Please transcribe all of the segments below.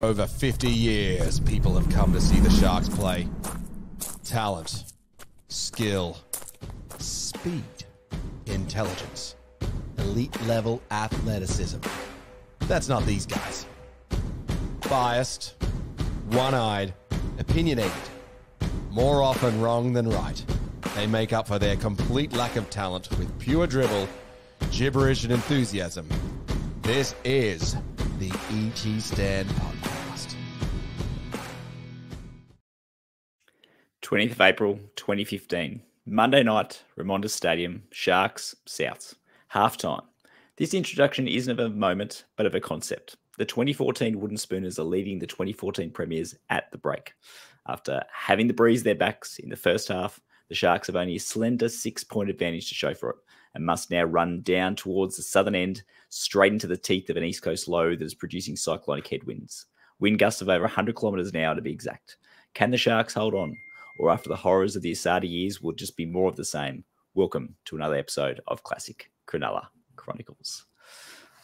Over 50 years, people have come to see the Sharks play. Talent, skill, speed, intelligence, elite level athleticism. That's not these guys. Biased, one eyed, opinionated, more often wrong than right. They make up for their complete lack of talent with pure dribble, gibberish, and enthusiasm. This is the ET Stand Podcast. 20th of April 2015. Monday night, Remondis Stadium, Sharks, Souths. Halftime. This introduction isn't of a moment, but of a concept. The 2014 Wooden Spooners are leading the 2014 Premiers at the break. After having the breeze their backs in the first half, the Sharks have only a slender six point advantage to show for it and must now run down towards the southern end, straight into the teeth of an east coast low that is producing cyclonic headwinds. Wind gusts of over 100 kilometres an hour to be exact. Can the Sharks hold on? Or after the horrors of the Asada years, will just be more of the same? Welcome to another episode of Classic Cronulla Chronicles.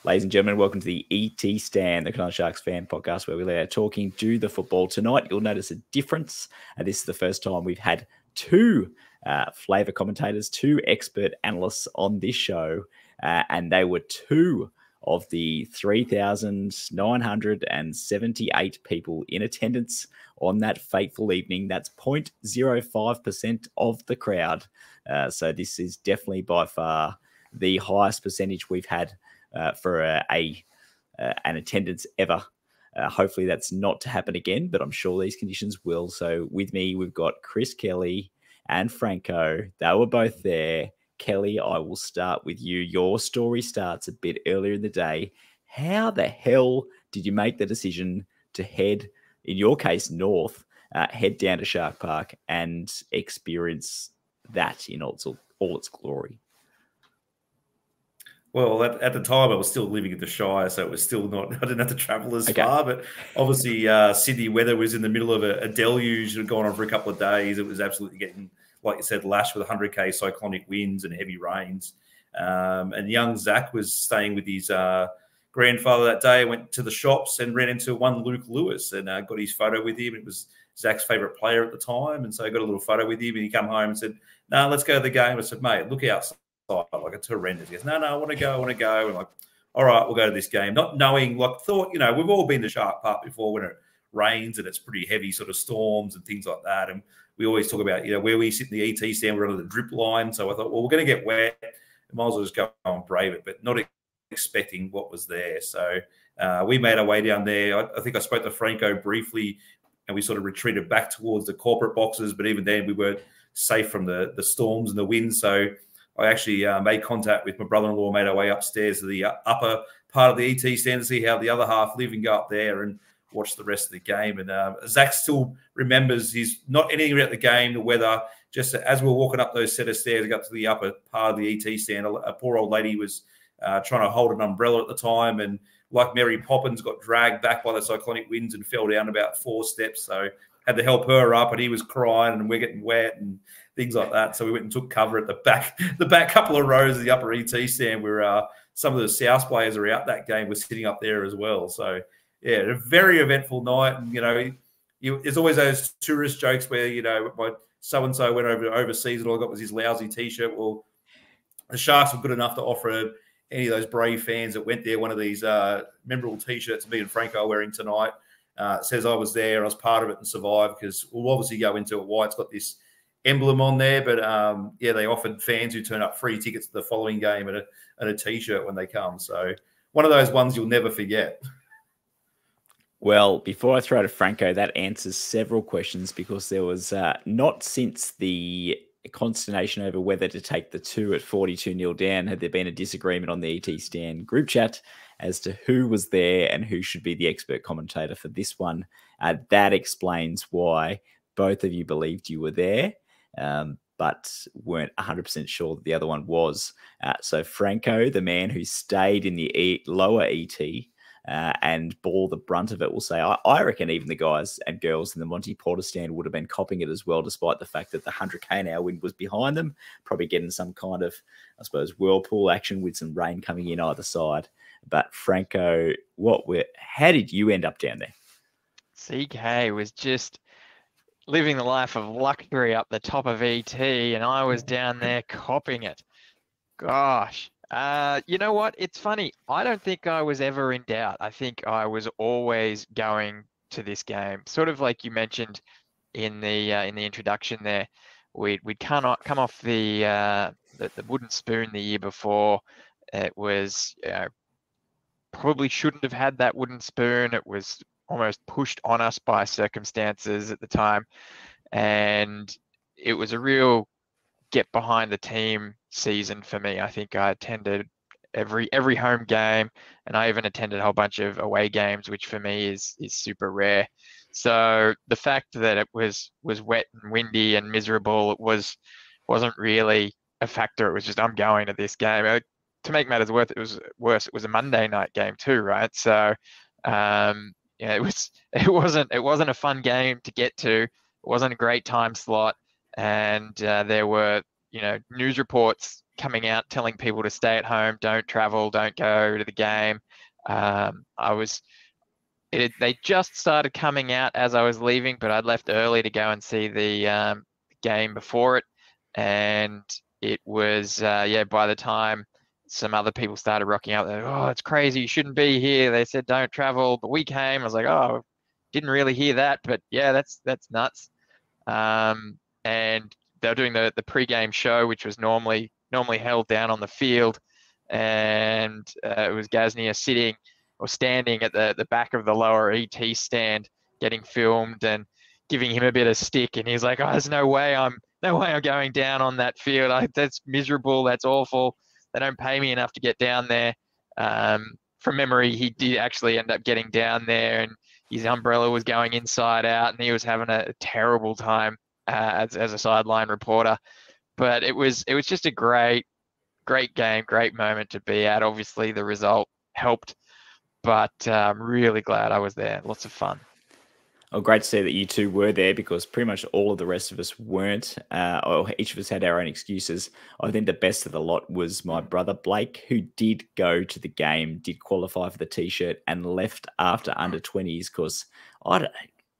Ladies and gentlemen, welcome to the ET Stand, the Cronulla Sharks fan podcast, where we are talking to the football. Tonight, you'll notice a difference. And this is the first time we've had two uh, flavor commentators, two expert analysts on this show, uh, and they were two of the 3,978 people in attendance on that fateful evening. That's 0.05% of the crowd. Uh, so this is definitely by far the highest percentage we've had uh, for a, a uh, an attendance ever. Uh, hopefully that's not to happen again, but I'm sure these conditions will. So with me, we've got Chris Kelly and Franco. They were both there. Kelly, I will start with you. Your story starts a bit earlier in the day. How the hell did you make the decision to head, in your case, north, uh, head down to Shark Park and experience that in all its, all its glory? Well, at, at, the time, I was still living in the Shire, so it was still not. I didn't have to travel as okay. far. But obviously, uh, Sydney weather was in the middle of a, a deluge. It had gone on for a couple of days. It was absolutely getting, like you said, lashed with 100k cyclonic winds and heavy rains. Um, and young Zach was staying with his uh, grandfather that day. Went to the shops and ran into one Luke Lewis and uh, got his photo with him. It was Zach's favourite player at the time, and so I got a little photo with him. And he come home and said, "No, nah, let's go to the game." I said, "Mate, look outside." like it's horrendous. He goes, no, no, I want to go, I want to go. And like, all right, we'll go to this game. Not knowing, like, thought, you know, we've all been to Shark Park before when it rains and it's pretty heavy sort of storms and things like that. And we always talk about, you know, where we sit in the ET stand, we're under the drip line. So I thought, well, we're going to get wet. Might as well just go and brave it, but not expecting what was there. So uh, we made our way down there. I, I think I spoke to Franco briefly and we sort of retreated back towards the corporate boxes. But even then, we weren't safe from the, the storms and the wind. So I actually uh, made contact with my brother-in-law, made our way upstairs to the uh, upper part of the ET stand to see how the other half live and go up there and watch the rest of the game. And uh, Zach still remembers he's not anything about the game, the weather. Just as we are walking up those set of stairs, got to the upper part of the ET stand. A, poor old lady was uh, trying to hold an umbrella at the time, and like Mary Poppins, got dragged back by the cyclonic winds and fell down about four steps. So had to help her up, and he was crying, and we're getting wet, and things like that. So we went and took cover at the back, the back couple of rows of the upper ET stand where uh, some of the South players are out that game. We're sitting up there as well. So yeah, a very eventful night. And you know, you, there's always those tourist jokes where you know my so and so went over overseas and all I got was his lousy T-shirt. Well, the Sharks were good enough to offer any of those brave fans that went there one of these uh, memorable T-shirts. Me and Franco are wearing tonight. Uh, says I was there, I was part of it and survived because we'll obviously go into it why it's got this emblem on there. But um, yeah, they offered fans who turn up free tickets to the following game and a, and a t-shirt when they come. So one of those ones you'll never forget. Well, before I throw to Franco, that answers several questions because there was uh, not since the consternation over whether to take the two at 42 nil down had there been a disagreement on the ET stand group chat as to who was there and who should be the expert commentator for this one. Uh, that explains why both of you believed you were there um, but weren't 100% sure that the other one was. Uh, so Franco, the man who stayed in the e- lower ET uh, and bore the brunt of it, we'll say, I-, I, reckon even the guys and girls in the Monty Porter stand would have been copying it as well, despite the fact that the 100k an hour wind was behind them, probably getting some kind of, I suppose, whirlpool action with some rain coming in either side. But Franco, what were, how did you end up down there? CK was just living the life of luxury up the top of ET, and I was down there copying it. Gosh, uh, you know what? It's funny. I don't think I was ever in doubt. I think I was always going to this game. Sort of like you mentioned in the uh, in the introduction there. We'd we'd come off, come off the, uh, the, the wooden spoon the year before. It was you know, probably shouldn't have had that wooden spoon. It was almost pushed on us by circumstances at the time, and it was a real get behind the team season for me. I think I attended every every home game, and I even attended a whole bunch of away games, which for me is is super rare. So the fact that it was was wet and windy and miserable, it was wasn't really a factor. It was just I'm going to this game. Uh, to make matters worse, it was worse. It was a Monday night game too, right? So um, yeah, it was it wasn't it wasn't a fun game to get to. It wasn't a great time slot, and uh, there were you know news reports coming out telling people to stay at home, don't travel, don't go to the game. Um, I was, it, they just started coming out as I was leaving, but I'd left early to go and see the um, game before it, and it was uh, yeah. By the time some other people started rocking out, like, oh, it's crazy, you shouldn't be here. They said don't travel, but we came. I was like, oh, didn't really hear that, but yeah, that's that's nuts. Um, and they were doing the the pre-game show, which was normally normally held down on the field, and uh, it was Gaznia sitting or standing at the, the back of the lower ET stand getting filmed and giving him a bit of stick. And he's like, "Oh, there's no way I'm no way I'm going down on that field. I, that's miserable. That's awful. They don't pay me enough to get down there." Um, from memory, he did actually end up getting down there, and his umbrella was going inside out, and he was having a terrible time uh, as, as a sideline reporter but it was it was just a great great game, great moment to be at. Obviously, the result helped, but uh, I'm really glad I was there. Lots of fun. Oh, great to see that you two were there because pretty much all of the rest of us weren't. Uh, or each of us had our own excuses. I think the best of the lot was my brother Blake, who did go to the game, did qualify for the t-shirt, and left after under 20s because I don't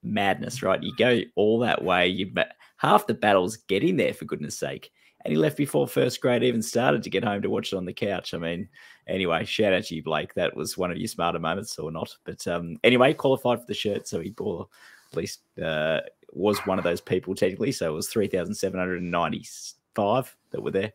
madness, right? You go all that way, you half the battles getting there for goodness sake. And he left before first grade even started to get home to watch it on the couch. I mean, anyway, shout out to you, Blake. That was one of your smarter moments, or not. But um, anyway, qualified for the shirt, so he bought at least uh, was one of those people technically. So it was three thousand seven hundred and ninety-five that were there.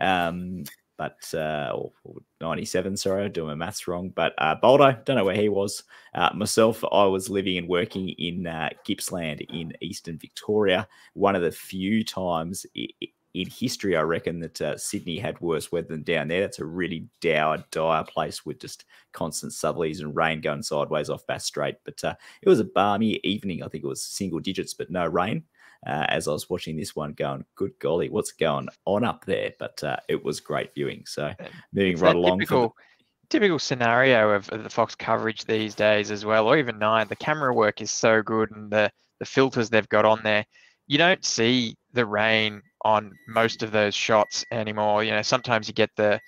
Um, but uh, or, or 97, sorry, I'm doing my maths wrong. But uh, Boldo, don't know where he was. Uh, myself, I was living and working in uh, Gippsland in eastern Victoria. One of the few times in history, I reckon, that uh, Sydney had worse weather than down there. That's a really dour, dire place with just constant southerlies and rain going sideways off Bass Strait. But uh, it was a balmy evening. I think it was single digits, but no rain uh, as I was watching this one, going, "Good golly, what's going on up there?" But uh, it was great viewing. So moving it's right along. Typical, the... typical scenario of, of, the Fox coverage these days as well, or even Nine. The camera work is so good, and the the filters they've got on there. You don't see the rain on most of those shots anymore. You know, sometimes you get the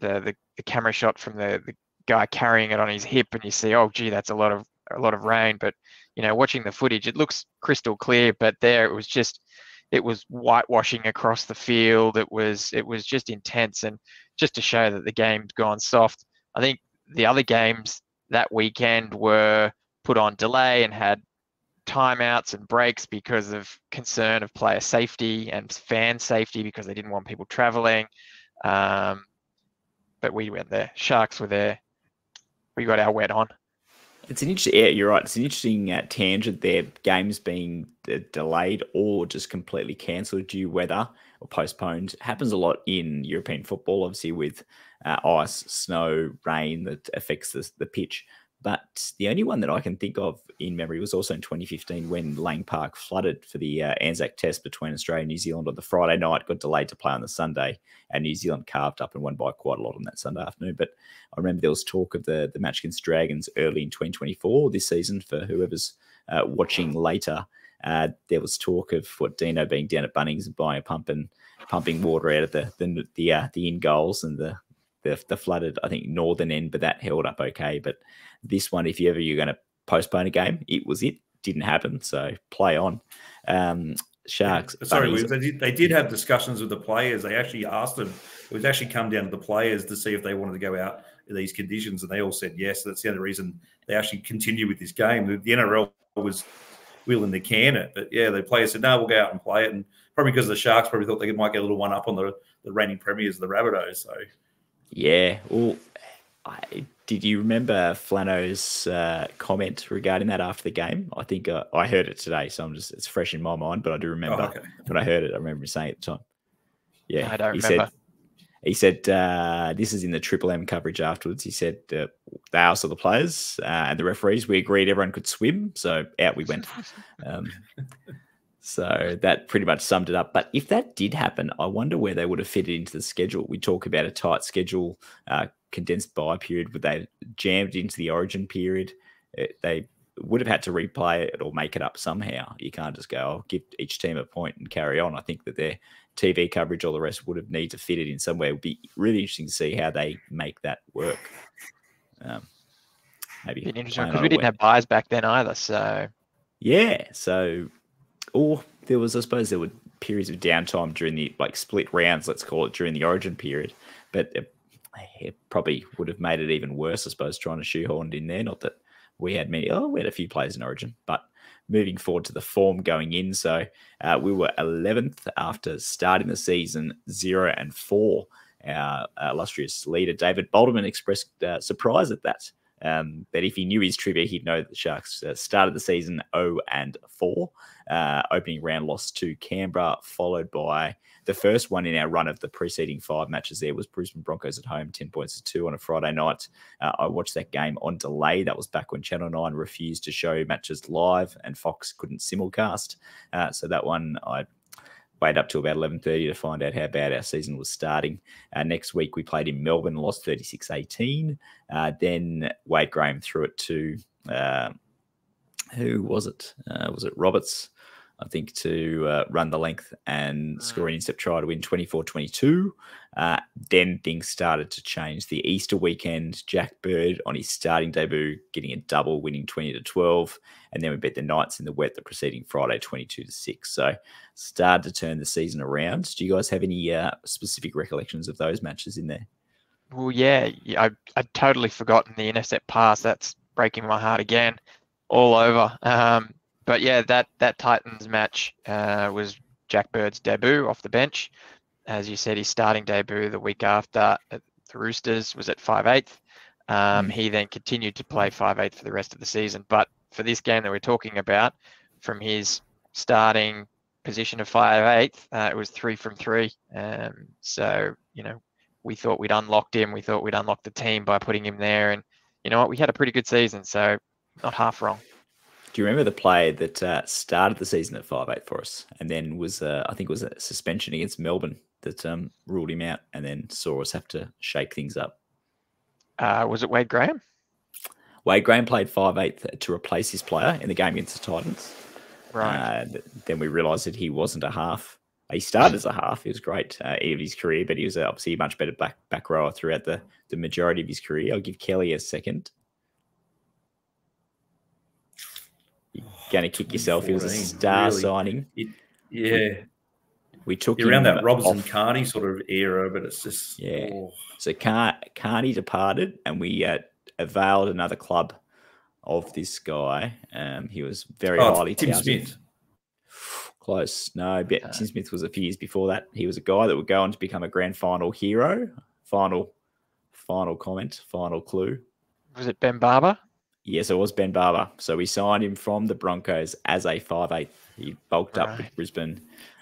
the the, the camera shot from the, the guy carrying it on his hip, and you see, oh, gee, that's a lot of a lot of rain. But you know, watching the footage, it looks crystal clear, but there it was just it was whitewashing across the field. It was it was just intense, and just to show that the game's gone soft. I think the other games that weekend were put on delay and had timeouts and breaks because of concern of player safety and fan safety because they didn't want people traveling. Um, but we went there. Sharks were there. We got our wet on. It's an interesting. Yeah, you're right. It's an interesting uh, tangent there. Games being uh, delayed or just completely cancelled due weather or postponed it happens a lot in European football. Obviously, with uh, ice, snow, rain that affects the, the pitch. But the only one that I can think of in memory was also in 2015 when Lang Park flooded for the uh, Anzac Test between Australia and New Zealand on the Friday night, got delayed to play on the Sunday, and New Zealand carved up and won by quite a lot on that Sunday afternoon. But I remember there was talk of the, the match against Dragons early in 2024 this season for whoever's uh, watching later. Uh, there was talk of what Dino being down at Bunnings and buying a pump and pumping water out of the the the, uh, the in goals and the, the the flooded I think northern end, but that held up okay. But this one, if you ever you're going to postpone a game. It was it. Didn't happen. So play on. Um, Sharks. Sorry, they did, they did have discussions with the players. They actually asked them. It was actually come down to the players to see if they wanted to go out in these conditions, and they all said yes. That's the only reason they actually continue with this game. The NRL was willing to can it, but yeah, the players said no, we'll go out and play it, and probably because the Sharks probably thought they might get a little one up on the the reigning premiers, the Rabbitohs. So yeah, well, I, did you remember Flano's uh, comment regarding that after the game? I think uh, I heard it today, so I'm just it's fresh in my mind. But I do remember oh, okay. when I heard it. I remember him saying at the time. Yeah, I don't he remember. Said, he said uh, this is in the Triple M coverage afterwards. He said uh, they asked all the players uh, and the referees. We agreed everyone could swim, so out we went. Um, so that pretty much summed it up. But if that did happen, I wonder where they would have fitted into the schedule. We talk about a tight schedule, uh, condensed bye period, would they jammed into the origin period? It, they would have had to replay it or make it up somehow. You can't just go, oh, give each team a point and carry on. I think that their TV coverage, all the rest would have need to fit it in some way. It would be really interesting to see how they make that work. Um, maybe interesting because we didn't have buys back then either. So yeah, so or there was, I suppose, there were periods of downtime during the like split rounds, let's call it, during the Origin period, but it, it probably would have made it even worse, I suppose, trying to shoehorn it in there. Not that we had many, oh, we had a few players in Origin, but moving forward to the form going in. So uh, we were 11th after starting the season, zero and four. Our, illustrious leader, David Balderman, expressed uh, surprise at that. Um, that if he knew his trivia, he'd know that the Sharks uh, started the season 0 and 4. Uh, opening round loss to Canberra, followed by the first one in our run of the preceding five matches. There was Brisbane Broncos at home, 10 points to two on a Friday night. Uh, I watched that game on delay. That was back when Channel 9 refused to show matches live and Fox couldn't simulcast. Uh, so that one I wait up to about 11.30 to find out how bad our season was starting. Uh, next week, we played in Melbourne, lost 36-18. Uh, then Wade Graham threw it to, uh, who was it? Uh, was it Roberts? I think, to uh, run the length and mm. score an intercept try to win 24 22. Uh, then things started to change. The Easter weekend, Jack Bird on his starting debut, getting a double, winning 20 to 12. And then we bet the Knights in the wet the preceding Friday, 22 to 6. So started to turn the season around. Do you guys have any uh, specific recollections of those matches in there? Well, yeah, I, I'd totally forgotten the intercept pass. That's breaking my heart again all over. Um, but yeah, that that Titans match uh, was Jack Bird's debut off the bench. As you said, his starting debut the week after at the Roosters was at five eighth. Um, mm. He then continued to play five eighth for the rest of the season. But for this game that we're talking about, from his starting position of five eighth, uh, it was three from three. Um, so you know, we thought we'd unlocked him. We thought we'd unlocked the team by putting him there, and you know what? We had a pretty good season, so not half wrong. Do you remember the play that uh, started the season at five eight for us, and then was uh, I think it was a suspension against Melbourne that um, ruled him out, and then saw us have to shake things up. Uh, was it Wade Graham? Wade Graham played five eight to replace his player in the game against the Titans. Right. Uh, then we realised that he wasn't a half. He started as a half. He was great uh, of his career, but he was obviously a much better back back rower throughout the the majority of his career. I'll give Kelly a second. Going to kick yourself. It was a star really. signing. It, yeah. We took You're around that Robson off. Carney sort of era, but it's just yeah. Oh. So Car- Carney departed, and we uh, availed another club of this guy. Um, he was very oh, highly Tim touted. Smith. Close. No, but uh, Tim Smith was a few years before that. He was a guy that would go on to become a grand final hero. Final, final comment, final clue. Was it Ben Barba? Yes, it was Ben Barba. So we signed him from the Broncos as a five eight. He bulked right. up with Brisbane.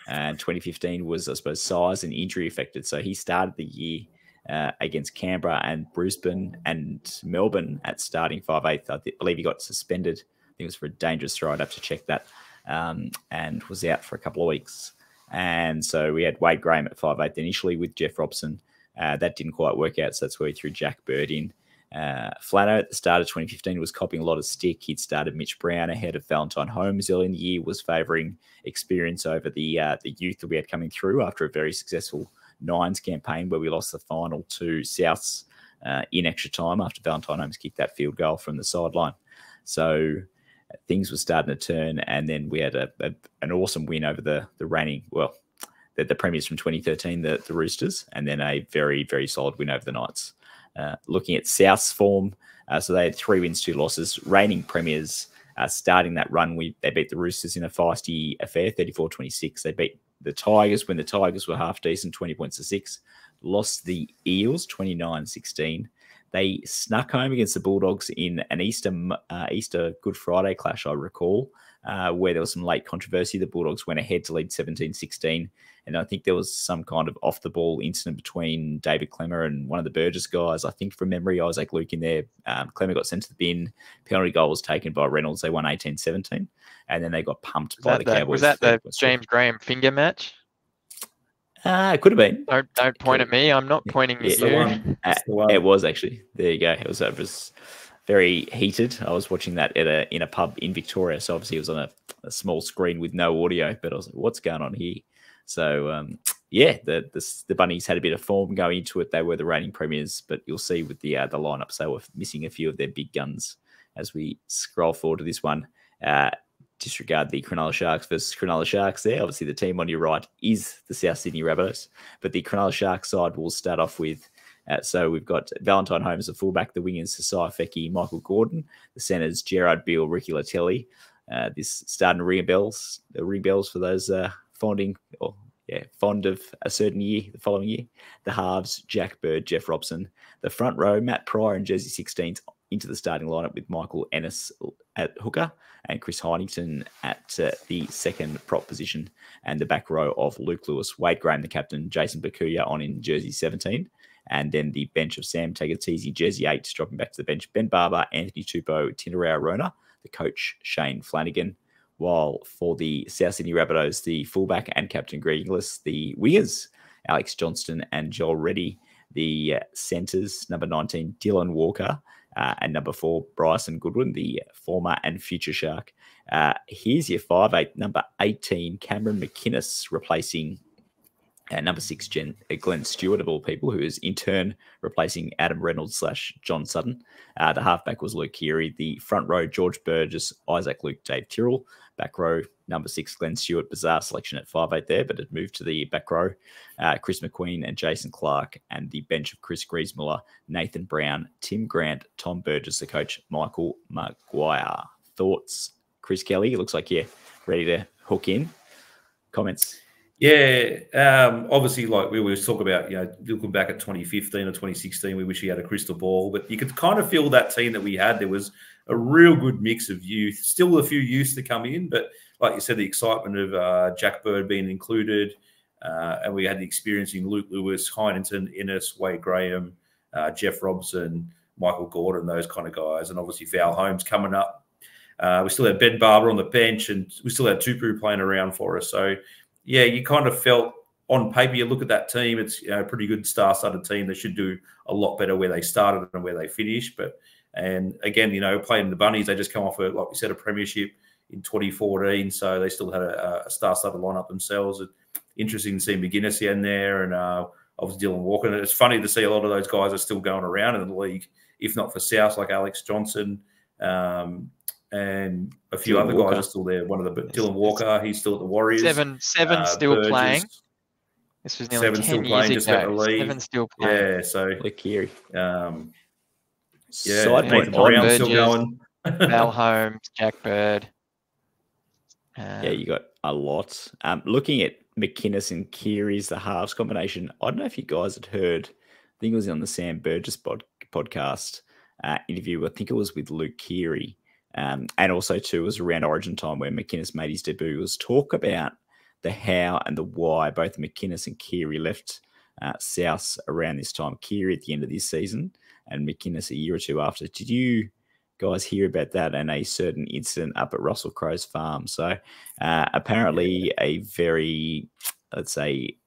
And 2015 was, I suppose, size and injury affected. So he started the year uh, against Canberra and Brisbane and Melbourne at starting five eight. I believe he got suspended. I think it was for a dangerous throw. I'd have to check that. Um, and was out for a couple of weeks. And so we had Wade Graham at five eight initially with Jeff Robson. Uh, that didn't quite work out. So that's where we threw Jack Bird in. Uh, Flano at the start of 2015 was copying a lot of stick. He'd started Mitch Brown ahead of Valentine Holmes early in the year, was favouring experience over the uh, the youth that we had coming through after a very successful Nines campaign where we lost the final to Souths uh, in extra time after Valentine Holmes kicked that field goal from the sideline. So things were starting to turn, and then we had a, a an awesome win over the the reigning well the, the premiers from 2013, the, the Roosters, and then a very very solid win over the Knights. Uh, looking at South's form, uh, so they had three wins, two losses. Reigning premiers uh, starting that run, we they beat the Roosters in a feisty affair, 34-26. They beat the Tigers when the Tigers were half decent, 20 points to six. Lost the Eels, 29-16. They snuck home against the Bulldogs in an Easter uh, Easter Good Friday clash, I recall, uh, where there was some late controversy. The Bulldogs went ahead to lead 17 16. And I think there was some kind of off the ball incident between David Klemmer and one of the Burgess guys. I think from memory, Isaac Luke in there. Um, Klemmer got sent to the bin. Penalty goal was taken by Reynolds. They won 18 17. And then they got pumped Was by that the the, Cowboys. was that the 30 James Graham finger match? Uh, it could have been. Don't don't point at me. I'm not pointing at It's the you. one. Uh, the one. It was actually. There you go. It was. It was very heated. I was watching that at a in a pub in Victoria. So obviously it was on a, a small screen with no audio. But I was like, "What's going on here?" So um, yeah, the, the the bunnies had a bit of form going into it. They were the reigning premiers, but you'll see with the uh, the lineups they were missing a few of their big guns as we scroll forward to this one. Uh, disregard the Cronulla Sharks versus Cronulla Sharks there. Obviously, the team on your right is the South Sydney Rabbitohs, but the Cronulla Sharks side will start off with. Uh, so we've got Valentine Holmes, the fullback, the wingers, Sosaia Feki, Michael Gordon, the centers, Gerard Beale, Ricky Leutele. Uh, this starting to ring bells, ring bells for those uh, fonding or yeah, fond of a certain year, the following year. The halves, Jack Bird, Jeff Robson. The front row, Matt Pryor and Jersey 16s into the starting lineup with Michael Ennis at hooker and Chris Heighington at uh, the second prop position, and the back row of Luke Lewis, Wade Graham, the captain, Jayson Bukuya on in jersey 17, and then the bench of Sam Tagataese, jersey 8, dropping back to the bench, Ben Barba, Anthony Tupou, Tinirau Arona, the coach, Shane Flanagan. While for the South Sydney Rabbitohs, the fullback and captain Greg Inglis, the wingers, Alex Johnston and Joel Reddy, the uh, centres, number 19, Dylan Walker, uh, and number four, Bryson Goodwin, the former and future Shark. Uh, here's your five eight, number 18, Cameron McInnes, replacing uh, number six, Jen, uh, Glenn Stewart, of all people, who is in turn replacing Adam Reynolds slash John Sutton. Uh, the halfback was Luke Keary. The front row, George Burgess, Isaac Luke, Dave Tyrrell. Back row, number six, Glenn Stewart. Bizarre selection at five eight there, but it moved to the back row. Uh, Chris McQueen and Jason Clark, and the bench of Chris Grevsmuhl, Nathan Brown, Tim Grant, Tom Burgess, the coach, Michael Maguire. Thoughts, Chris Kelly? Looks like you're ready to hook in. Comments? Yeah, um, obviously, like we always talk about, you know, looking back at 2015 or 2016, we wish he had a crystal ball, but you could kind of feel that team that we had. There was a real good mix of youth, still a few youths to come in, but like you said, the excitement of uh, Jack Bird being included, uh, and we had the experience in Luke Lewis, Heighington, Innes, Wade Graham, uh, Jeff Robson, Michael Gordon, those kind of guys, and obviously Val Holmes coming up. Uh, we still had Ben Barba on the bench, and we still had Tupou playing around for us. So yeah, you kind of felt on paper, you look at that team, it's you know, a pretty good star-studded team. They should do a lot better where they started and where they finished. But and again, you know, playing the Bunnies, they just come off a like we said, a premiership in 2014, so they still had a, a star-studded lineup themselves. Interesting to see McGuinness in there, and uh, obviously Dylan Walker. And it's funny to see a lot of those guys are still going around in the league, if not for South, like Alex Johnston. Um, and a few Dylan other Walker. guys are still there. One of the Dylan Walker, he's still at the Warriors. Seven, seven Uh, still Burgess, playing. This was nearly seven still ten playing, years just ago. Seven still playing. Yeah, so Luke Keary. um, yeah, Side Nathan point on Brown still Burgess. going. Val Holmes, Jack Bird. Um, Yeah, you got a lot. Um, looking at McInnes and Keary's the halves combination. I don't know if you guys had heard. I think it was on the Sam Burgess pod, podcast uh, interview. I think it was with Luke Keary, um, and also too it was around Origin time where McInnes made his debut. It was talk about the how and the why both McInnes and Keary left uh, South around this time. Keary at the end of this season, and McInnes a year or two after. Did you? guys hear about that and a certain incident up at Russell Crowe's farm. So uh, apparently, a very, let's say,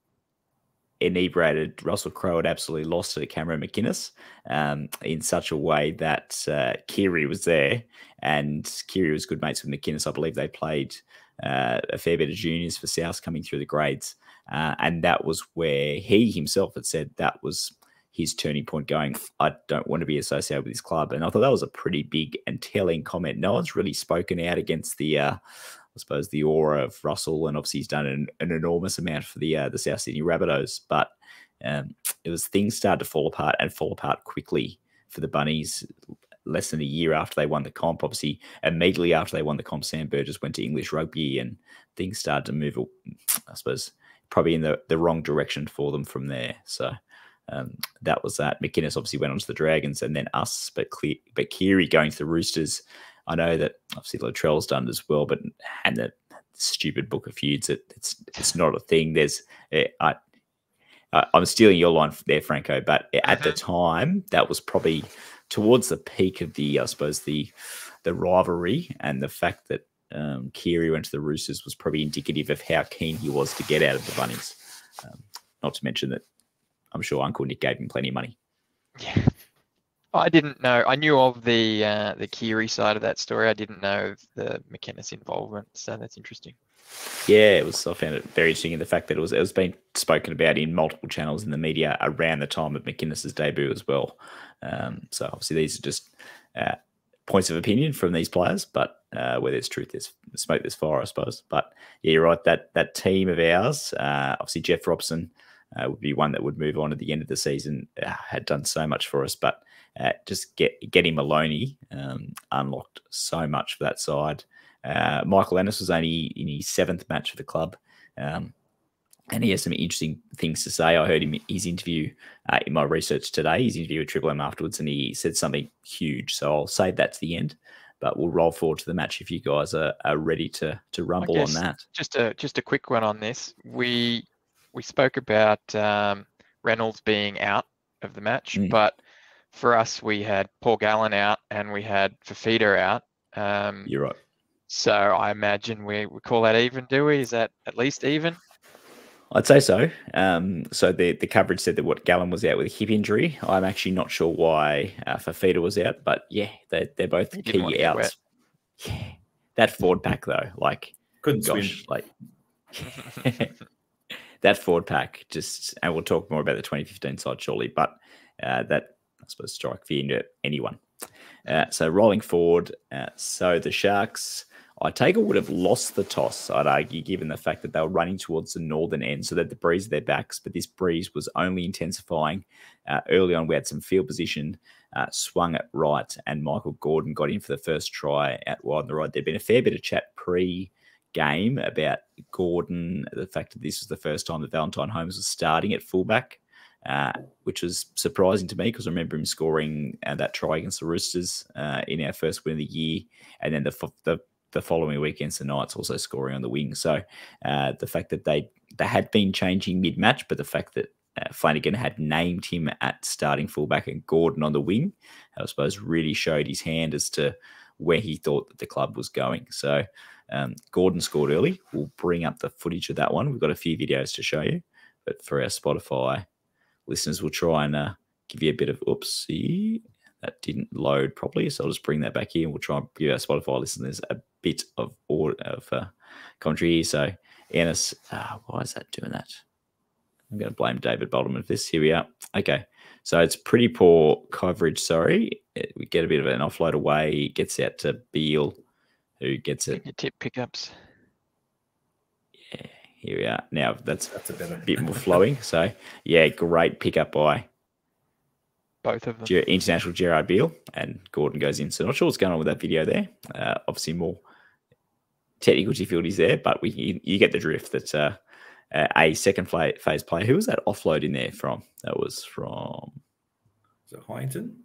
inebriated Russell Crowe had absolutely lost to Cameron McInnes um, in such a way that uh, Keary was there and Keary was good mates with McInnes. I believe they played uh, a fair bit of juniors for South coming through the grades. Uh, and that was where he himself had said that was his turning point going, I don't want to be associated with this club. And I thought that was a pretty big and telling comment. No one's really spoken out against the, uh, I suppose, the aura of Russell. And obviously, he's done an, an enormous amount for the uh, the South Sydney Rabbitohs. But um, it was things started to fall apart and fall apart quickly for the Bunnies less than a year after they won the comp. Obviously, immediately after they won the comp, Sam Burgess went to English rugby and things started to move, I suppose, probably in the, the wrong direction for them from there. So um, that was that. McInnes obviously went on to the Dragons and then us, but Cle- but Keary going to the Roosters. I know that obviously Latrell's done as well, but and the stupid book of feuds, it, it's it's not a thing. There's eh, I. I'm stealing your line there, Franco. But at the mm-hmm. time, that was probably towards the peak of the, I suppose the the rivalry and the fact that um, went to the Roosters was probably indicative of how keen he was to get out of the Bunnies. Um, not to mention that I'm sure Uncle Nick gave him plenty of money. Yeah. I didn't know. I knew of the uh, the Keary side of that story. I didn't know the McInnes involvement. So that's interesting. Yeah, it was. I found it very interesting in the fact that it was it was being spoken about in multiple channels in the media around the time of McInnes's debut as well. Um, so obviously these are just uh, points of opinion from these players, but uh, where there's truth, there's smoke, there's fire, I suppose. But yeah, you're right. That that team of ours, uh, obviously Jeff Robson uh, would be one that would move on at the end of the season. Uh, had done so much for us, but uh, just get getting Maloney um, unlocked so much for that side. Uh, Michael Ennis was only in his seventh match for the club. Um, and he has some interesting things to say. I heard him his interview uh, in my research today. His interview with Triple M afterwards, and he said something huge. So I'll save that to the end, but we'll roll forward to the match if you guys are, are ready to to rumble on that. Just a just a quick one on this. We we spoke about um, Reynolds being out of the match, mm. but for us, we had Paul Gallen out and we had Fifita out. Um, You're right. So I imagine we, we call that even, do we? Is that at least even? I'd say so. Um, so the the coverage said that what Gallen was out with a hip injury. I'm actually not sure why uh, Fifita was out, but yeah, they they're both key outs. Yeah, that forward pack though, like couldn't gosh, swim. like that forward pack. Just and we'll talk more about the 2015 side shortly, but uh, that I suppose strike fear into anyone. Uh, so rolling forward, uh, so the Sharks I take it would have lost the toss, I'd argue, given the fact that they were running towards the northern end so that the breeze at their backs, but this breeze was only intensifying. Uh, early on, we had some field position, uh, swung it right, and Michael Gordon got in for the first try at wide on the right. There'd been a fair bit of chat pre game about Gordon, the fact that this was the first time that Valentine Holmes was starting at fullback. Uh, which was surprising to me because I remember him scoring uh, that try against the Roosters uh, in our first win of the year, and then the the the following weekends, the Knights also scoring on the wing. So uh, the fact that they they had been changing mid match, but the fact that uh, Flanagan had named him at starting fullback and Gordon on the wing, I suppose really showed his hand as to where he thought that the club was going. So um, Gordon scored early. We'll bring up the footage of that one. We've got a few videos to show you, but for our Spotify listeners, we'll try and uh, give you a bit of oopsie that didn't load properly. So I'll just bring that back here and we'll try and give our Spotify listeners a bit of all of uh, commentary here. So Ennis, uh, why is that doing that? I'm going to blame David Balderman for this. Here we are. Okay. So it's pretty poor coverage. Sorry. It, we get a bit of an offload away. Gets out to Beale, who gets it. Tip pickups. Yeah. Here we are. Now that's, that's a, a bit more flowing. So, yeah, great pickup by both of them. International Gerard Beale and Gordon goes in. So not sure what's going on with that video there. Uh, obviously more technical difficulties there, but we you, you get the drift that uh, a second phase player. Who was that offload in there from? That was from. Is it Heighington?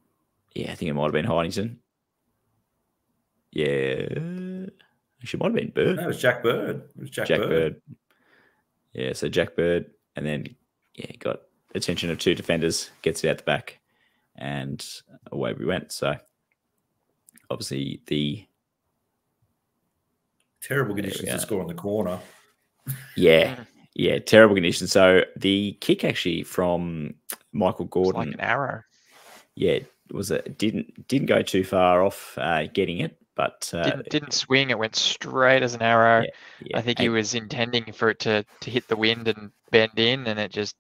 Yeah, I think it might have been Heighington. Yeah. She might have been Bird. No, it was Jack Bird. It was Jack, Jack Bird. Bird. Yeah, so Jack Bird, and then yeah, got attention of two defenders, gets it out the back, and away we went. So obviously the terrible conditions to score on the corner. Yeah, yeah, terrible conditions. So the kick actually from Michael Gordon, like an arrow. Yeah, was it didn't didn't go too far off uh, getting it, but uh, didn't, didn't swing. It went straight as an arrow. Yeah, yeah. I think he was intending for it to to hit the wind and bend in, and it just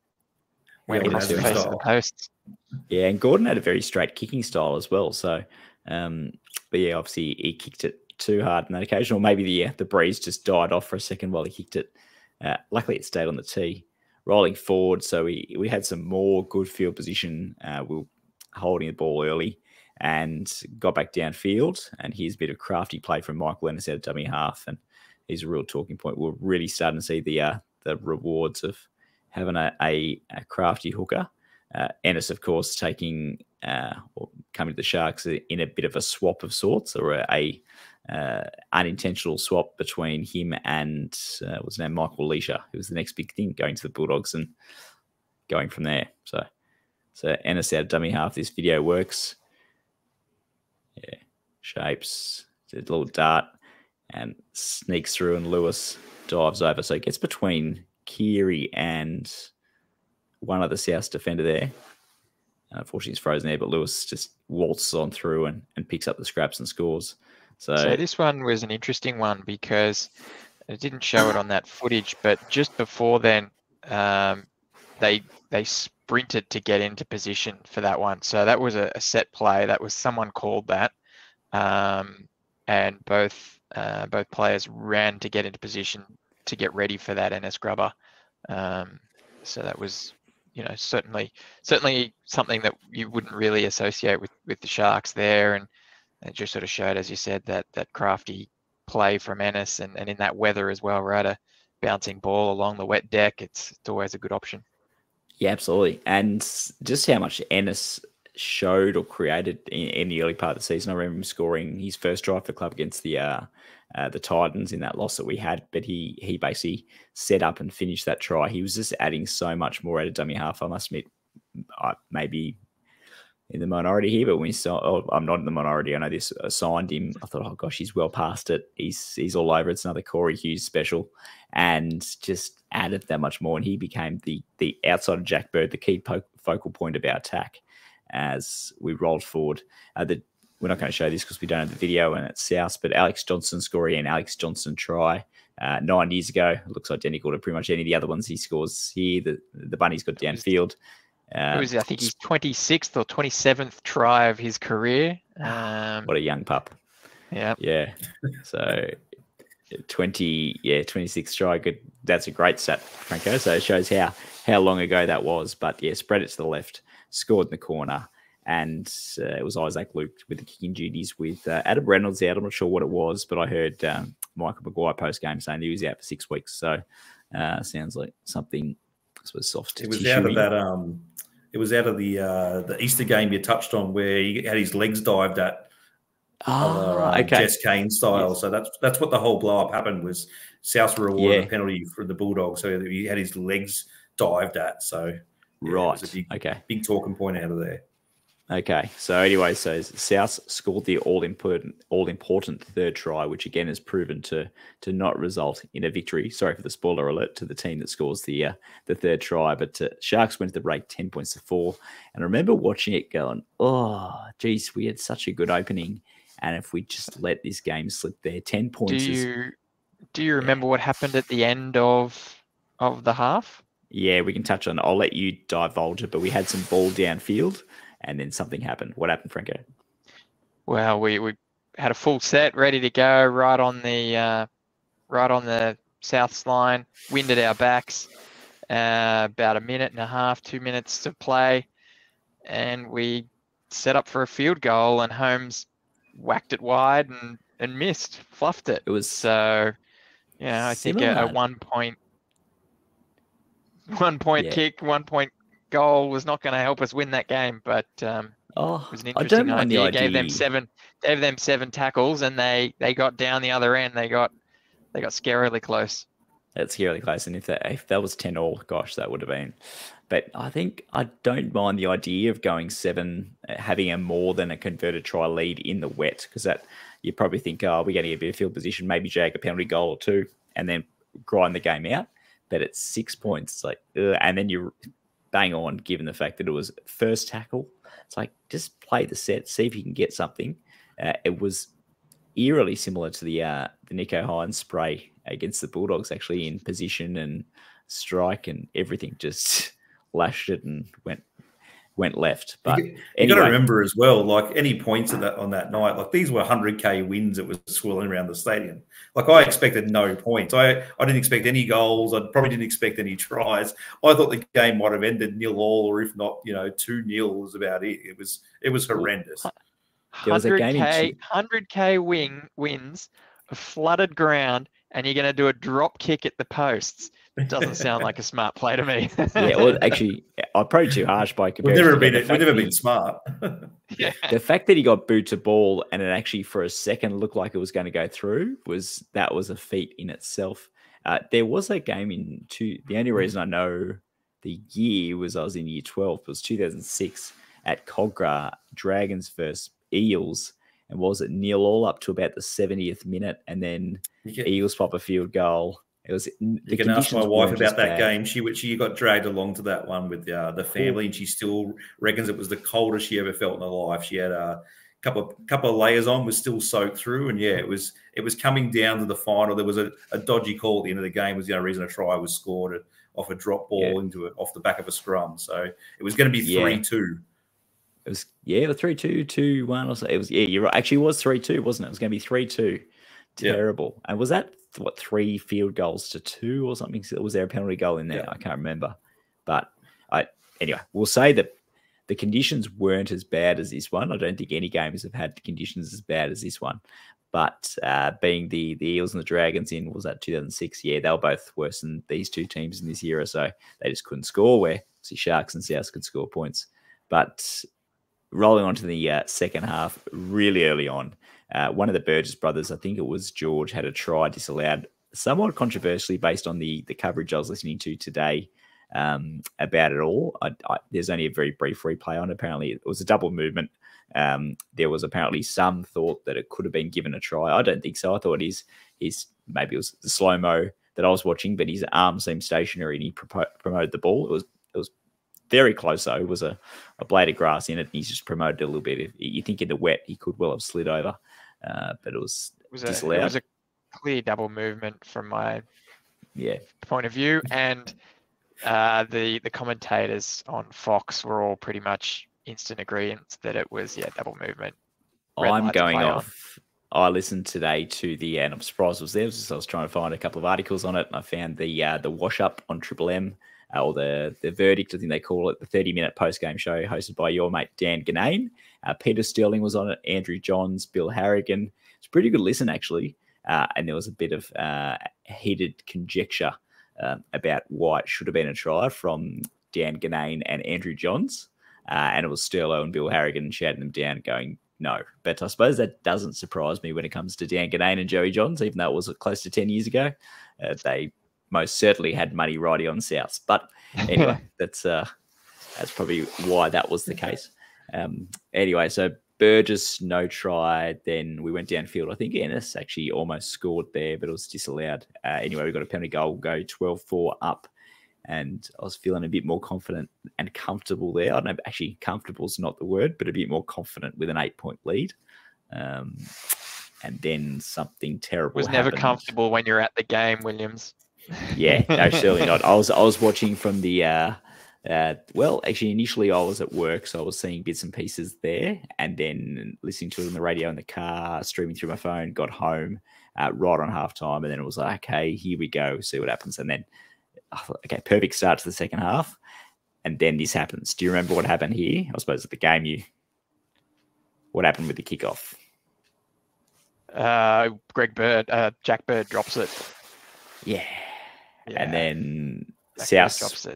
when yeah, across the face of the posts. Yeah, and Gordon had a very straight kicking style as well. So, um, but yeah, obviously he kicked it too hard on that occasion, or maybe the the breeze just died off for a second while he kicked it. Uh, luckily, it stayed on the tee, rolling forward. So we we had some more good field position. Uh, we were holding the ball early and got back downfield. And here's a bit of crafty play from Michael Ennis out of dummy half, and he's a real talking point. We're really starting to see the uh, the rewards of having a, a, a crafty hooker. Uh, Ennis, of course, taking uh, or coming to the Sharks in a bit of a swap of sorts, or a uh, unintentional swap between him and uh, his name, Michael Lichaa, who was the next big thing, going to the Bulldogs and going from there. So, so Ennis out dummy half. This video works. Yeah, shapes, a little dart, and sneaks through, and Lewis dives over. So it gets between Keary and one of the South defender there. Unfortunately, he's frozen there, but Lewis just waltzes on through and, and picks up the scraps and scores. So, so this one was an interesting one because it didn't show it on that footage, but just before then, um, they they sprinted to get into position for that one. So that was a, a set play. That was someone called that, um, and both uh, both players ran to get into position to get ready for that Ennis grubber. Um, so that was, you know, certainly certainly something that you wouldn't really associate with with the Sharks there, and it just sort of showed, as you said, that that crafty play from Ennis, and, and in that weather as well, right, a bouncing ball along the wet deck, it's it's always a good option. Yeah, absolutely, and just how much Ennis showed or created in, in, the early part of the season. I remember him scoring his first drive for the club against the uh, uh, the Titans in that loss that we had, but he he basically set up and finished that try. He was just adding so much more at a dummy half. I must admit, I, maybe in the minority here, but when we saw, oh, I'm not in the minority. I know this assigned him. I thought, oh gosh, he's well past it. He's he's all over. It's another Corey Hughes special, and just added that much more. And he became the the outside of Jack Bird, the key focal point of our attack as we rolled forward. Uh, the we're not going to show this because we don't have the video and it's South, but Alex Johnston scoring and Alex Johnston try uh, nine years ago. It looks identical to pretty much any of the other ones he scores here. The the bunny's got downfield. Uh, it was, I think, his 26th or 27th try of his career. Um, what a young pup. Yeah. Yeah. So 20, yeah, 26 try. Good. That's a great stat, Franco. So it shows how how long ago that was. But yeah, spread it to the left, scored in the corner and uh, it was Isaac Luke with the kicking duties with uh, Adam Reynolds out. I'm not sure what it was, but I heard um, Michael Maguire post game saying he was out for six weeks. So uh, sounds like something I suppose soft. It was out of that. Um, it was out of the uh, the Easter game you touched on where he had his legs dived at. Oh, uh, okay. Jess Kane style. Yes. So that's that's what the whole blow up happened was South rewarded yeah. a penalty for the Bulldog. So he had his legs dived at. So yeah, right. Big, okay. Big talking point out of there. Okay. So anyway, so South scored the all important all important third try, which again has proven to to not result in a victory. Sorry for the spoiler alert to the team that scores the uh, the third try, but uh, Sharks went to the break ten points to four. And I remember watching it going, oh, geez, we had such a good opening, and if we just let this game slip there, ten points. Do you is, do you remember what happened at the end of of the half? Yeah, we can touch on. It. I'll let you divulge it, but we had some ball downfield and then something happened. What happened, Franco? Well, we, we had a full set ready to go right on the uh, right on the south line, wind at our backs. Uh, about a minute and a half, two minutes to play, and we set up for a field goal, and Holmes whacked it wide and, and missed, fluffed it. It was so, yeah, I think a, a, one point, one point yeah. kick, one point goal was not going to help us win that game, but um, oh, it was an interesting I don't mind idea. The idea. Gave them seven, gave them seven tackles, and they they got down the other end. They got they got scarily close. That's scarily close, and if that if that was ten all, gosh, that would have been. But I think I don't mind the idea of going seven, having a more than a converted try lead in the wet, because that you probably think, oh, we're getting a bit of field position, maybe jag a penalty goal or two, and then grind the game out. But it's six points, it's like, ugh, and then you bang on given the fact that it was first tackle. It's like just play the set, see if you can get something. Uh, it was eerily similar to the uh, the Nicho Hynes spray against the Bulldogs, actually in position and strike and everything. Just lashed it and went went left. But you, you anyway. got to remember as well, like any points that on that night, like these were 100k wins that was swirling around the stadium. Like I expected no points. I I didn't expect any goals. I probably didn't expect any tries. I thought the game might have ended nil all, or if not, you know, two nil was about it. It was it was horrendous. There was 100k, 100k wing wins, flooded ground, and you're going to do a drop kick at the posts. It doesn't sound like a smart play to me. yeah, well, actually, I'm probably too harsh by comparison. We've never been, we've never been smart. yeah. The fact that he got booed to ball and it actually for a second looked like it was going to go through was that was a feat in itself. Uh, there was a game in two. The only reason I know the year was I was in year 12 was 2006 at Kogarah Dragons versus Eels and was it nil all up to about the 70th minute and then Eagles pop a field goal it was. You can ask my wife about that bad. game. She she got dragged along to that one with uh, the family, and she still reckons it was the coldest she ever felt in her life. She had a couple of couple of layers on, was still soaked through, and yeah, it was it was coming down to the final. There was a, a dodgy call at the end of the game. Was the only reason a try was scored off a drop ball yeah. into it off the back of a scrum. So it was going to be three yeah. two. It was yeah, three two two one or so. It was yeah, you're right. Actually, it was three two, wasn't it? It was going to be three two. Terrible. And was that what three field goals to two or something? Was there a penalty goal in there? I can't remember. But I anyway, we'll say that the conditions weren't as bad as this one. I don't think any games have had conditions as bad as this one. But uh, being the the Eels and the Dragons in was that 2006? Yeah, they were both worse than these two teams in this era, so they just couldn't score. Where see Sharks and South could score points, but rolling on to the uh, second half, really early on, uh, one of the Burgess brothers, I think it was George, had a try disallowed somewhat controversially based on the the coverage I was listening to today um, about it all. I, I, there's only a very brief replay on. Apparently, it was a double movement. Um, there was apparently some thought that it could have been given a try. I don't think so. I thought his his maybe it was the slow mo that I was watching, but his arm seemed stationary and he pro- promoted the ball. It was very close though. Was a, a blade of grass in it. And he's just promoted a little bit. If you think in the wet, he could well have slid over uh, but it was it was, a, it was a clear double movement from my yeah point of view, and uh, the the commentators on Fox were all pretty much instant agreement that it was yeah double movement. I'm going off. I listened today to the, and I'm surprised it was there. because I was trying to find a couple of articles on it, and I found the uh, the wash up on Triple M uh, or the the verdict, I think they call it, the 30 minute post game show hosted by your mate Dan Ginnane. Uh, Peter Sterling was on it, Andrew Johns, Bill Harrigan. It's a pretty good listen, actually. Uh, and there was a bit of uh, heated conjecture um, about why it should have been a try from Dan Ginnane and Andrew Johns. Uh, and it was Sterlo and Bill Harrigan shouting them down, going, no. But I suppose that doesn't surprise me when it comes to Dan Ginnane and Joey Johns, even though it was close to 10 years ago. Uh, they most certainly had money riding on Souths. But anyway, that's uh, that's probably why that was the case. Um, anyway, so Burgess no try. Then we went downfield. I think Ennis actually almost scored there, but it was disallowed. Uh, anyway, we got a penalty goal, go 12-4 up. And I was feeling a bit more confident and comfortable there. I don't know, actually, comfortable is not the word, but a bit more confident with an eight point lead. Um, and then something terrible was never happened. comfortable when you're at the game, Williams yeah, no, surely not. I was I was watching from the uh, uh, well, actually, initially I was at work, so I was seeing bits and pieces there, and then listening to it on the radio in the car, streaming through my phone. Got home uh, right on halftime, and then it was like, okay, here we go, see what happens, and then okay, perfect start to the second half, and then this happens. Do you remember what happened here? I suppose at the game, you what happened with the kickoff? Uh, Greg Bird, uh, Jack Bird drops it. Yeah, yeah. And then South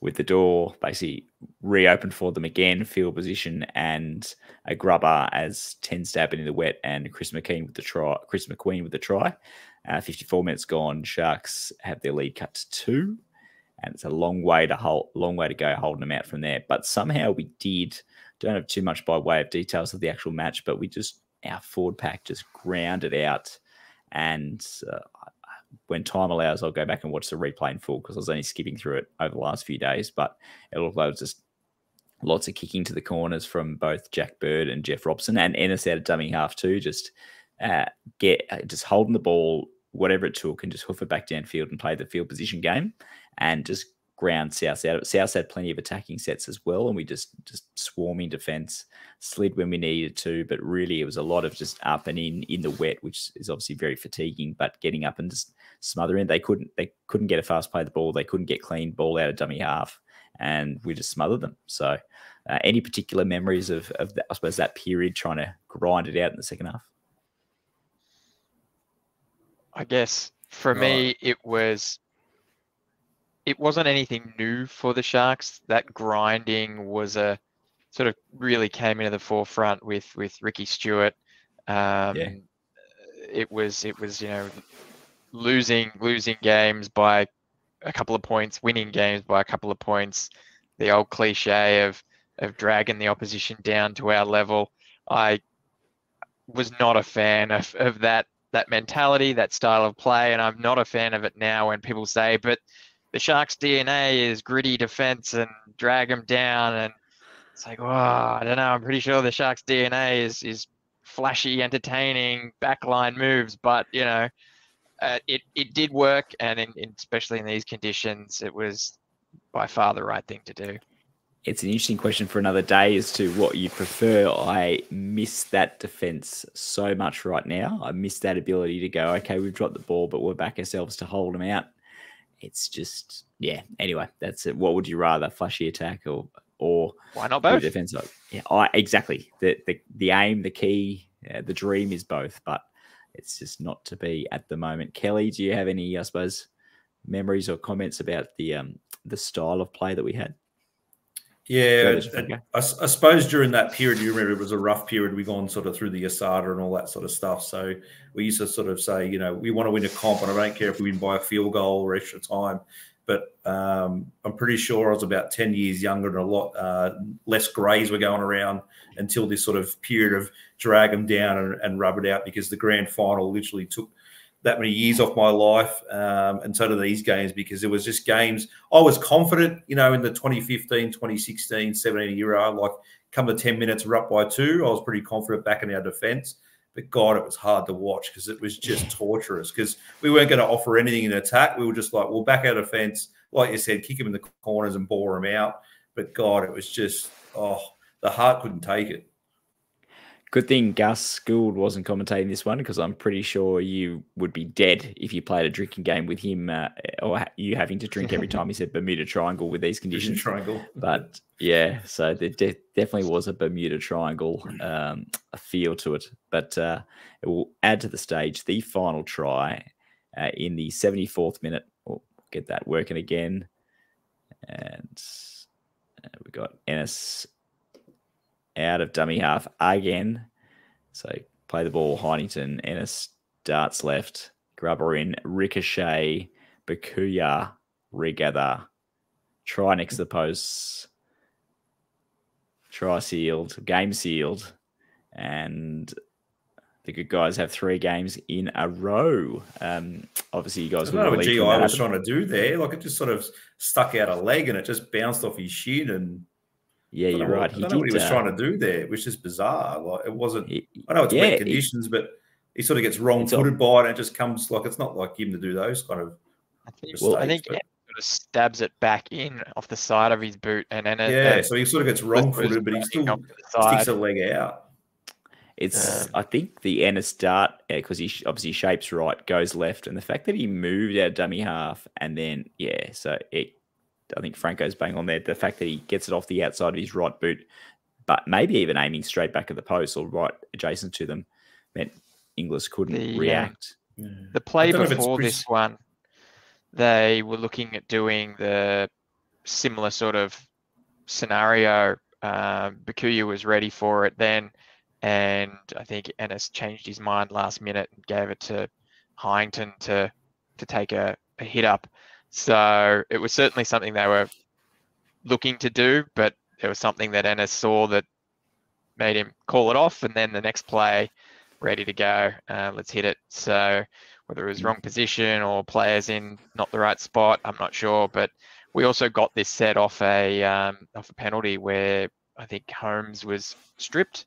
with the door basically reopened for them again, field position, and a grubber as 10 stabbing in the wet, and Chris McQueen with the try. Chris McQueen with the try. Uh, 54 minutes gone. Sharks have their lead cut to two, and it's a long way to hold, long way to go holding them out from there. But somehow we did. Don't have too much by way of details of the actual match, but we just our forward pack just grounded out, and uh, when time allows, I'll go back and watch the replay in full because I was only skipping through it over the last few days. But it looked like it was just lots of kicking to the corners from both Jack Bird and Jeff Robson and Ennis out of dummy half too. Just uh, get uh, just holding the ball, whatever it took, and just hoof it back downfield and play the field position game, and just ground South out. South had plenty of attacking sets as well, and we just just swarming defense, slid when we needed to, but really it was a lot of just up and in in the wet, which is obviously very fatiguing. But getting up and just smothering, they couldn't they couldn't get a fast play the ball, they couldn't get clean ball out of dummy half, and we just smothered them. So, uh, any particular memories of of I suppose that period trying to grind it out in the second half? I guess for me, it was it wasn't anything new for the Sharks. That grinding was a sort of really came into the forefront with with Ricky Stuart. Um, yeah. It was it was you know losing losing games by a couple of points, winning games by a couple of points. The old cliche of of dragging the opposition down to our level. I was not a fan of, of that that mentality, that style of play, and I'm not a fan of it now when people say, but the Sharks' DNA is gritty defense and drag them down. And it's like, oh, I don't know. I'm pretty sure the Sharks' DNA is is flashy, entertaining backline moves, but you know, uh, it it did work, and in, in, especially in these conditions, it was by far the right thing to do. It's an interesting question for another day as to what you prefer. I miss that defense so much right now. I miss that ability to go, okay, we've dropped the ball, but we're back ourselves to hold them out it's just yeah. Anyway, that's it. What would you rather, flashy attack or or why not both? Defense, yeah, I, exactly. The the the aim, the key, yeah, the dream is both, but it's just not to be at the moment. Kelly, do you have any, I suppose, memories or comments about the um the style of play that we had? Yeah, I, I, suppose during that period, you remember it was a rough period. We've gone sort of through the ASADA and all that sort of stuff. So we used to sort of say, you know, we want to win a comp, and I don't care if we win by a field goal or extra time. But um, I'm pretty sure I was about 10 years younger and a lot uh, less greys were going around until this sort of period of drag them down and, and rub it out because the grand final literally took – that many years off my life, um, and so do these games because it was just games. I was confident, you know, in the 2015, 2016, 17 era. Like, come to 10 minutes, we're up by two. I was pretty confident back in our defense. But God, it was hard to watch because it was just torturous because we weren't going to offer anything in attack. We were just like, we'll back our defense. Like you said, kick them in the corners and bore them out. But God, it was just, oh, the heart couldn't take it. Good thing Gus Gould wasn't commentating this one because I'm pretty sure you would be dead if you played a drinking game with him uh, or you having to drink every time he said Bermuda Triangle with these conditions. Triangle. But yeah, so there de- definitely was a Bermuda Triangle um, a feel to it. But uh, it will add to the stage the final try uh, in the 74th minute. We'll get that working again. And uh, we got Ennis out of dummy half again. So play the ball, Heighington, Ennis darts left, Grubber in, Ricochet, Bukuya, regather, try next to the posts, try sealed, game sealed, and the good guys have three games in a row. Um, obviously, you guys. I don't know what GI was trying to do there. Like it just sort of stuck out a leg and it just bounced off his shin and yeah, you're right. What, I don't know what he was uh, trying to do there, which is bizarre. Like it wasn't. He, I know it's yeah, wet conditions, but he sort of gets wrong-footed by it, and it just comes like it's not like him to do those kind of. I think, mistakes, well, I think but, sort of stabs it back in off the side of his boot, and then yeah, so he sort of gets wrong-footed, but he still sticks a leg out. It's um, I think the end Ennis start because he obviously shapes right, goes left, and the fact that he moved out dummy half and then yeah, so it I think Franco's bang on there. The fact that he gets it off the outside of his right boot, but maybe even aiming straight back at the post or right adjacent to them, meant Inglis couldn't the, react. The play before this one, they were looking at doing the similar sort of scenario. Um, Bukuya was ready for it then, and I think Ennis changed his mind last minute and gave it to Heighington to to take a, a hit up. So it was certainly something they were looking to do, but it was something that Ennis saw that made him call it off, and then the next play, ready to go, uh, let's hit it. So whether it was wrong position or players in not the right spot, I'm not sure. But we also got this set off a um, off a penalty where I think Holmes was stripped,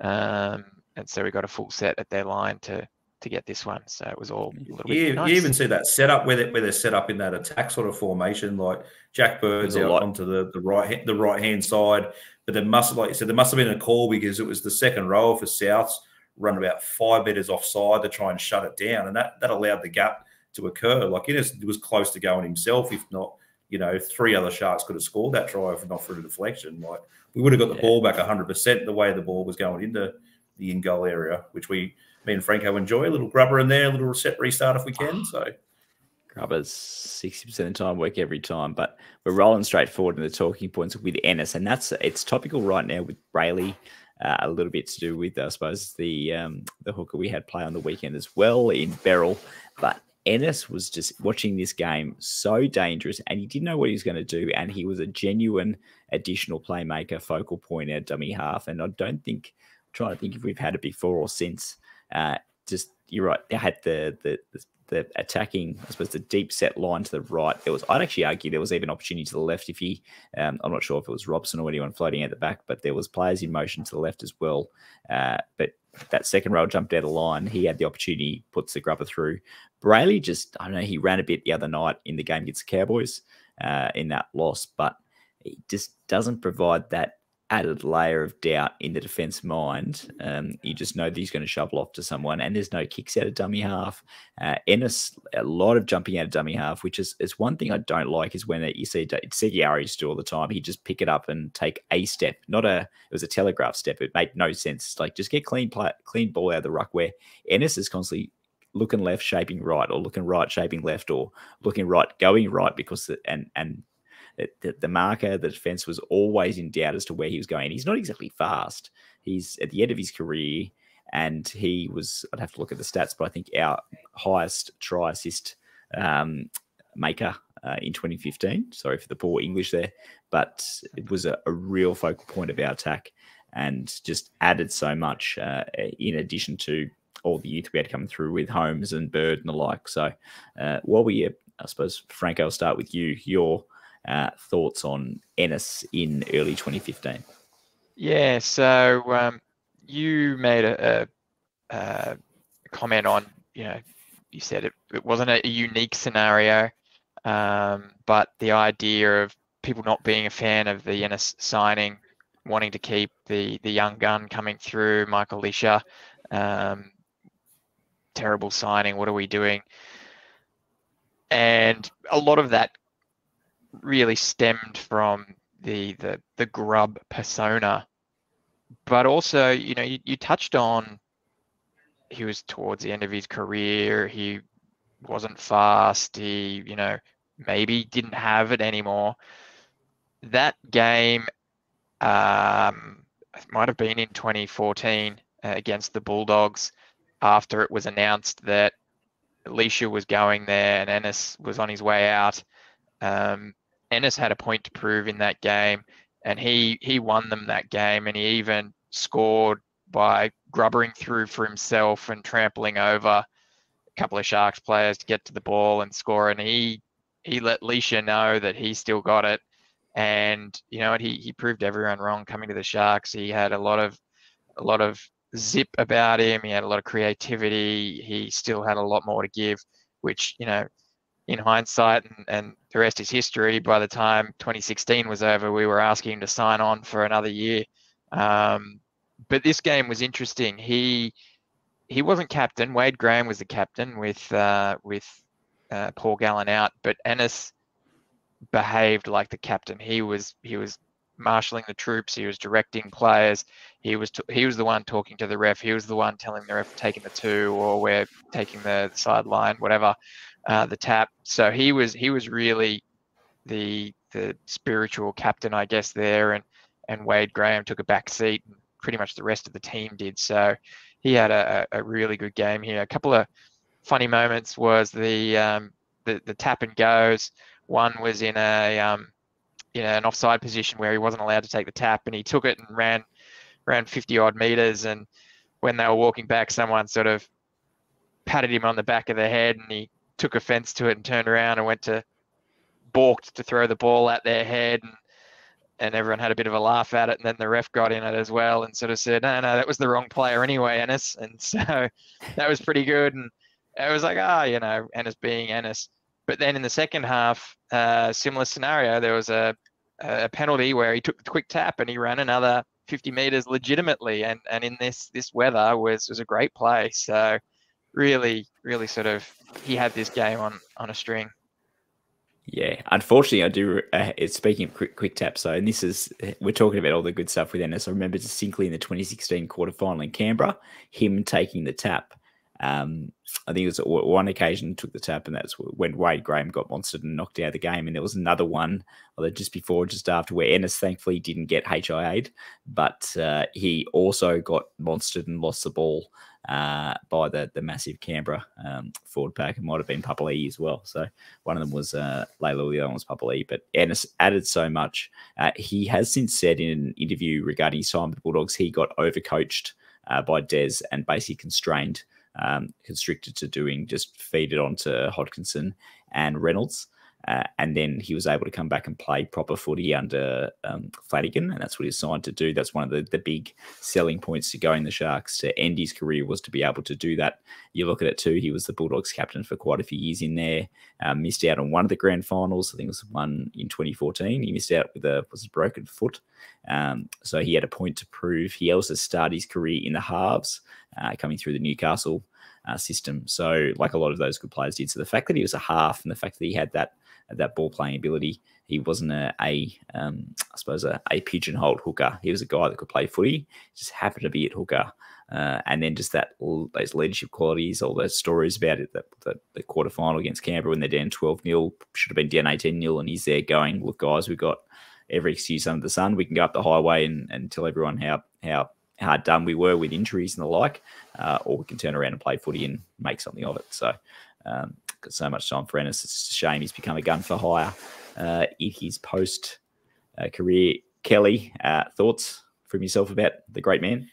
um, and so we got a full set at their line to to get this one. So it was all a little yeah, bit. Nice. You even see that setup where they, where they're set up in that attack sort of formation, like Jack Bird's out lot. onto the, the right the right hand side. But there must, like you said, there must have been a call because it was the second row for Souths run about five meters offside to try and shut it down, and that that allowed the gap to occur. Like Ennis was close to going himself, if not, you know, three other Sharks could have scored that try if not for a deflection. Like we would have got the yeah. ball back 100% the way the ball was going into the in goal area, which we, me and Franco enjoy. A little grubber in there, a little reset restart if we can. So grubbers 60% of the time work every time, but we're rolling straight forward in the talking points with Ennis, and that's it's topical right now with Brailey. Uh, a little bit to do with, I suppose, the um, the hooker we had play on the weekend as well in Beryl. But Ennis was just watching this game so dangerous and he didn't know what he was going to do. And he was a genuine additional playmaker, focal point at dummy half. And I don't think, I'm trying to think if we've had it before or since. Uh, just, you're right, they had the, the, the attacking, I suppose, the deep set line to the right. There was, I'd actually argue, there was even opportunity to the left. If he, um, I'm not sure if it was Robson or anyone floating at the back, but there was players in motion to the left as well. Uh, but that second row jumped out of line. He had the opportunity, puts the grubber through. Brailey just, I don't know, he ran a bit the other night in the game against the Cowboys uh, in that loss, but he just doesn't provide that added layer of doubt in the defense mind. Um, you just know that he's going to shovel off to someone, and there's no kicks out of dummy half. Uh, Ennis, a lot of jumping out of dummy half, which is, is one thing I don't like is when you see Seguiari used to do all the time. He just pick it up and take a step, not a, it was a telegraph step. It made no sense. Like just get clean play, clean ball out of the ruck where Ennis is constantly looking left, shaping right, or looking right, shaping left, or looking right, going right because the, and and the, the marker, the defense was always in doubt as to where he was going. He's not exactly fast. He's at the end of his career, and he was. I'd have to look at the stats, but I think our highest try assist um, maker uh, in 2015. Sorry for the poor English there, but it was a, a real focal point of our attack and just added so much uh, in addition to all the youth we had come through with Holmes and Bird and the like. So uh, while we, I suppose, Frank, I'll start with you. Your uh, thoughts on Ennis in early 2015? Yeah, so um, you made a, a, a, comment on, you know, you said it, it wasn't a, unique scenario, um, but the idea of people not being a fan of the Ennis signing, wanting to keep the the young gun coming through, Michael Lichaa, um, terrible signing. What are we doing? And a lot of that really stemmed from the the the grub persona, but also you know you, you touched on he was towards the end of his career. He wasn't fast. He you know maybe didn't have it anymore. That game um, might have been in 2014 uh, against the Bulldogs after it was announced that Alicia was going there and Ennis was on his way out. Um, Ennis had a point to prove in that game, and he he won them that game, and he even scored by grubbering through for himself and trampling over a couple of Sharks players to get to the ball and score. And he he let Lichaa know that he still got it, and you know, he he proved everyone wrong coming to the Sharks. He had a lot of a lot of zip about him. He had a lot of creativity. He still had a lot more to give, which you know in hindsight, and, and the rest is history. By the time 2016 was over, we were asking him to sign on for another year. Um, but this game was interesting. He he wasn't captain. Wade Graham was the captain with uh, with uh, Paul Gallen out, but Ennis behaved like the captain. He was he was marshalling the troops. He was directing players. He was t- he was the one talking to the ref. He was the one telling the ref taking the two or we're taking the sideline, whatever. Uh, the tap. So he was he was really the the spiritual captain, I guess, there, and and Wade Graham took a back seat, and pretty much the rest of the team did. So he had a, a really good game here. A couple of funny moments was the um, the the tap and goes. One was in a um, you know an offside position where he wasn't allowed to take the tap, and he took it and ran ran 50 odd meters. And when they were walking back, someone sort of patted him on the back of the head, and he took offense to it and turned around and went to balked to throw the ball at their head. And and everyone had a bit of a laugh at it. And then the ref got in it as well and sort of said, no, no, that was the wrong player anyway, Ennis. And so that was pretty good. And it was like, ah, oh, you know, Ennis being Ennis. But then in the second half, uh, similar scenario, there was a, a penalty where he took the quick tap and he ran another 50 meters legitimately. And, and in this this weather was was a great play. So really, really sort of he had this game on on a string. Yeah, unfortunately, I do. Uh, it's speaking of quick, quick tap. So, and this is we're talking about all the good stuff with Ennis. I remember distinctly in the 2016 quarterfinal in Canberra, him taking the tap. Um, I think it was one occasion took the tap, and that's when Wade Graham got monstered and knocked out of the game. And there was another one, although just before, just after, where Ennis thankfully didn't get HIA'd, but uh, he also got monstered and lost the ball uh, by the the massive Canberra um, forward pack. It might have been Papali'i as well. So one of them was uh, Layla, the other one was Papali'i. But Ennis added so much. Uh, he has since said in an interview regarding his time with the Bulldogs, he got overcoached uh, by Des and basically constrained, um, constricted to doing just feed it onto Hodkinson and Reynolds. Uh, and then he was able to come back and play proper footy under um, Flanagan, and that's what he signed to do. That's one of the, the big selling points to going the Sharks to end his career was to be able to do that. You look at it too; he was the Bulldogs captain for quite a few years in there. Um, missed out on one of the grand finals. I think it was one in 2014. He missed out with a was a broken foot, um, so he had a point to prove. He also started his career in the halves, uh, coming through the Newcastle uh, system. So, like a lot of those good players did. So, the fact that he was a half and the fact that he had that that ball playing ability. He wasn't a, a um, I suppose, a, a pigeonholed hooker. He was a guy that could play footy, just happened to be at hooker. Uh, and then just that all those leadership qualities, all those stories about it, that, that the quarterfinal against Canberra when they're down 12 0, should have been down 18 0, and he's there going, Look, guys, we've got every excuse under the sun. We can go up the highway and, and tell everyone how, how hard done we were with injuries and the like, uh, or we can turn around and play footy and make something of it. So, um, got so much time for Ennis. It's just a shame he's become a gun for hire uh, in his post uh, career. Kelly, uh, thoughts from yourself about the great man?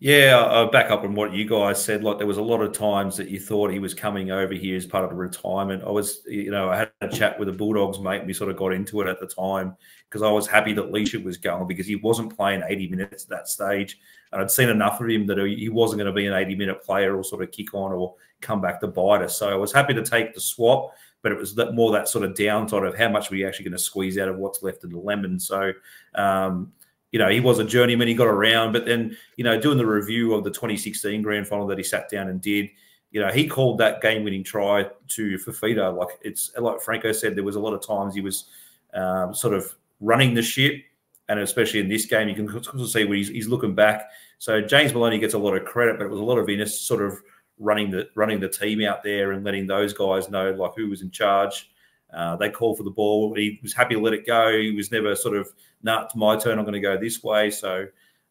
Yeah, I'll back up on what you guys said. Like there was a lot of times that you thought he was coming over here as part of a retirement. I was, you know, I had a chat with the Bulldogs mate. And we sort of got into it at the time because I was happy that Lichaa was going because he wasn't playing 80 minutes at that stage. And I'd seen enough of him that he wasn't going to be an 80 minute player or sort of kick on or come back to bite us. So I was happy to take the swap, but it was that more that sort of downside of how much we actually going to squeeze out of what's left in the lemon. So, um, you know, he was a journeyman. He got around, but then, you know, doing the review of the 2016 grand final that he sat down and did, you know, he called that game-winning try to Fifita. Like it's like Franco said, there was a lot of times he was um, sort of running the ship, and especially in this game, you can see where he's, he's looking back. So James Maloney gets a lot of credit, but it was a lot of Ennis sort of running the running the team out there and letting those guys know like who was in charge. Uh, they called for the ball. He was happy to let it go. He was never sort of, nah, it's my turn. I'm going to go this way. So,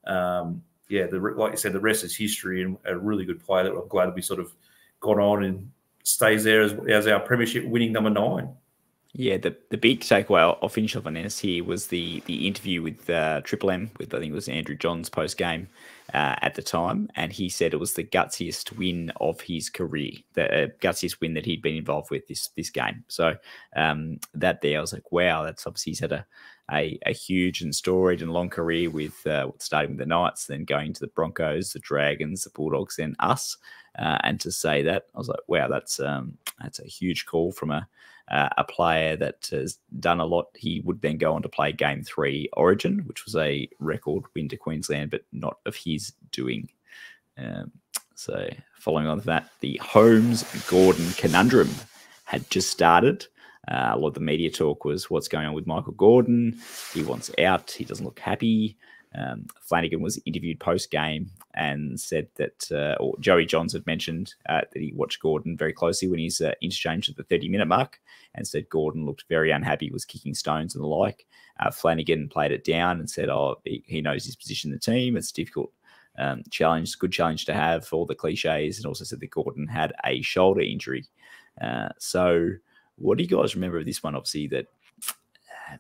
um, yeah, the, like you said, the rest is history and a really good player that I'm glad we sort of got on and stays there as, as our premiership winning number nine. Yeah, the, the big takeaway, I'll finish off on here, was the the interview with uh, Triple M, with I think it was Andrew Johns post game uh, at the time. And he said it was the gutsiest win of his career, the uh, gutsiest win that he'd been involved with this this game. So um, that there, I was like, wow, that's obviously he's had a, a, a huge and storied and long career with uh, starting with the Knights, then going to the Broncos, the Dragons, the Bulldogs, then us. Uh, and to say that, I was like, wow, that's um, that's a huge call from a uh, a player that has done a lot. He would then go on to play Game Three Origin, which was a record win to Queensland, but not of his doing. Um, so, following on that, the Holmes Gordon conundrum had just started. Uh, a lot of the media talk was what's going on with Michael Gordon. He wants out. He doesn't look happy. Um, Flanagan was interviewed post game and said that, uh, or Joey Johns had mentioned uh, that he watched Gordon very closely when he's uh, interchanged at the 30 minute mark and said Gordon looked very unhappy, was kicking stones and the like. Uh, Flanagan played it down and said, oh, he, he, knows his position in the team. It's difficult um, challenge, good challenge to have, all the cliches, and also said that Gordon had a shoulder injury. Uh, so, what do you guys remember of this one? Obviously, that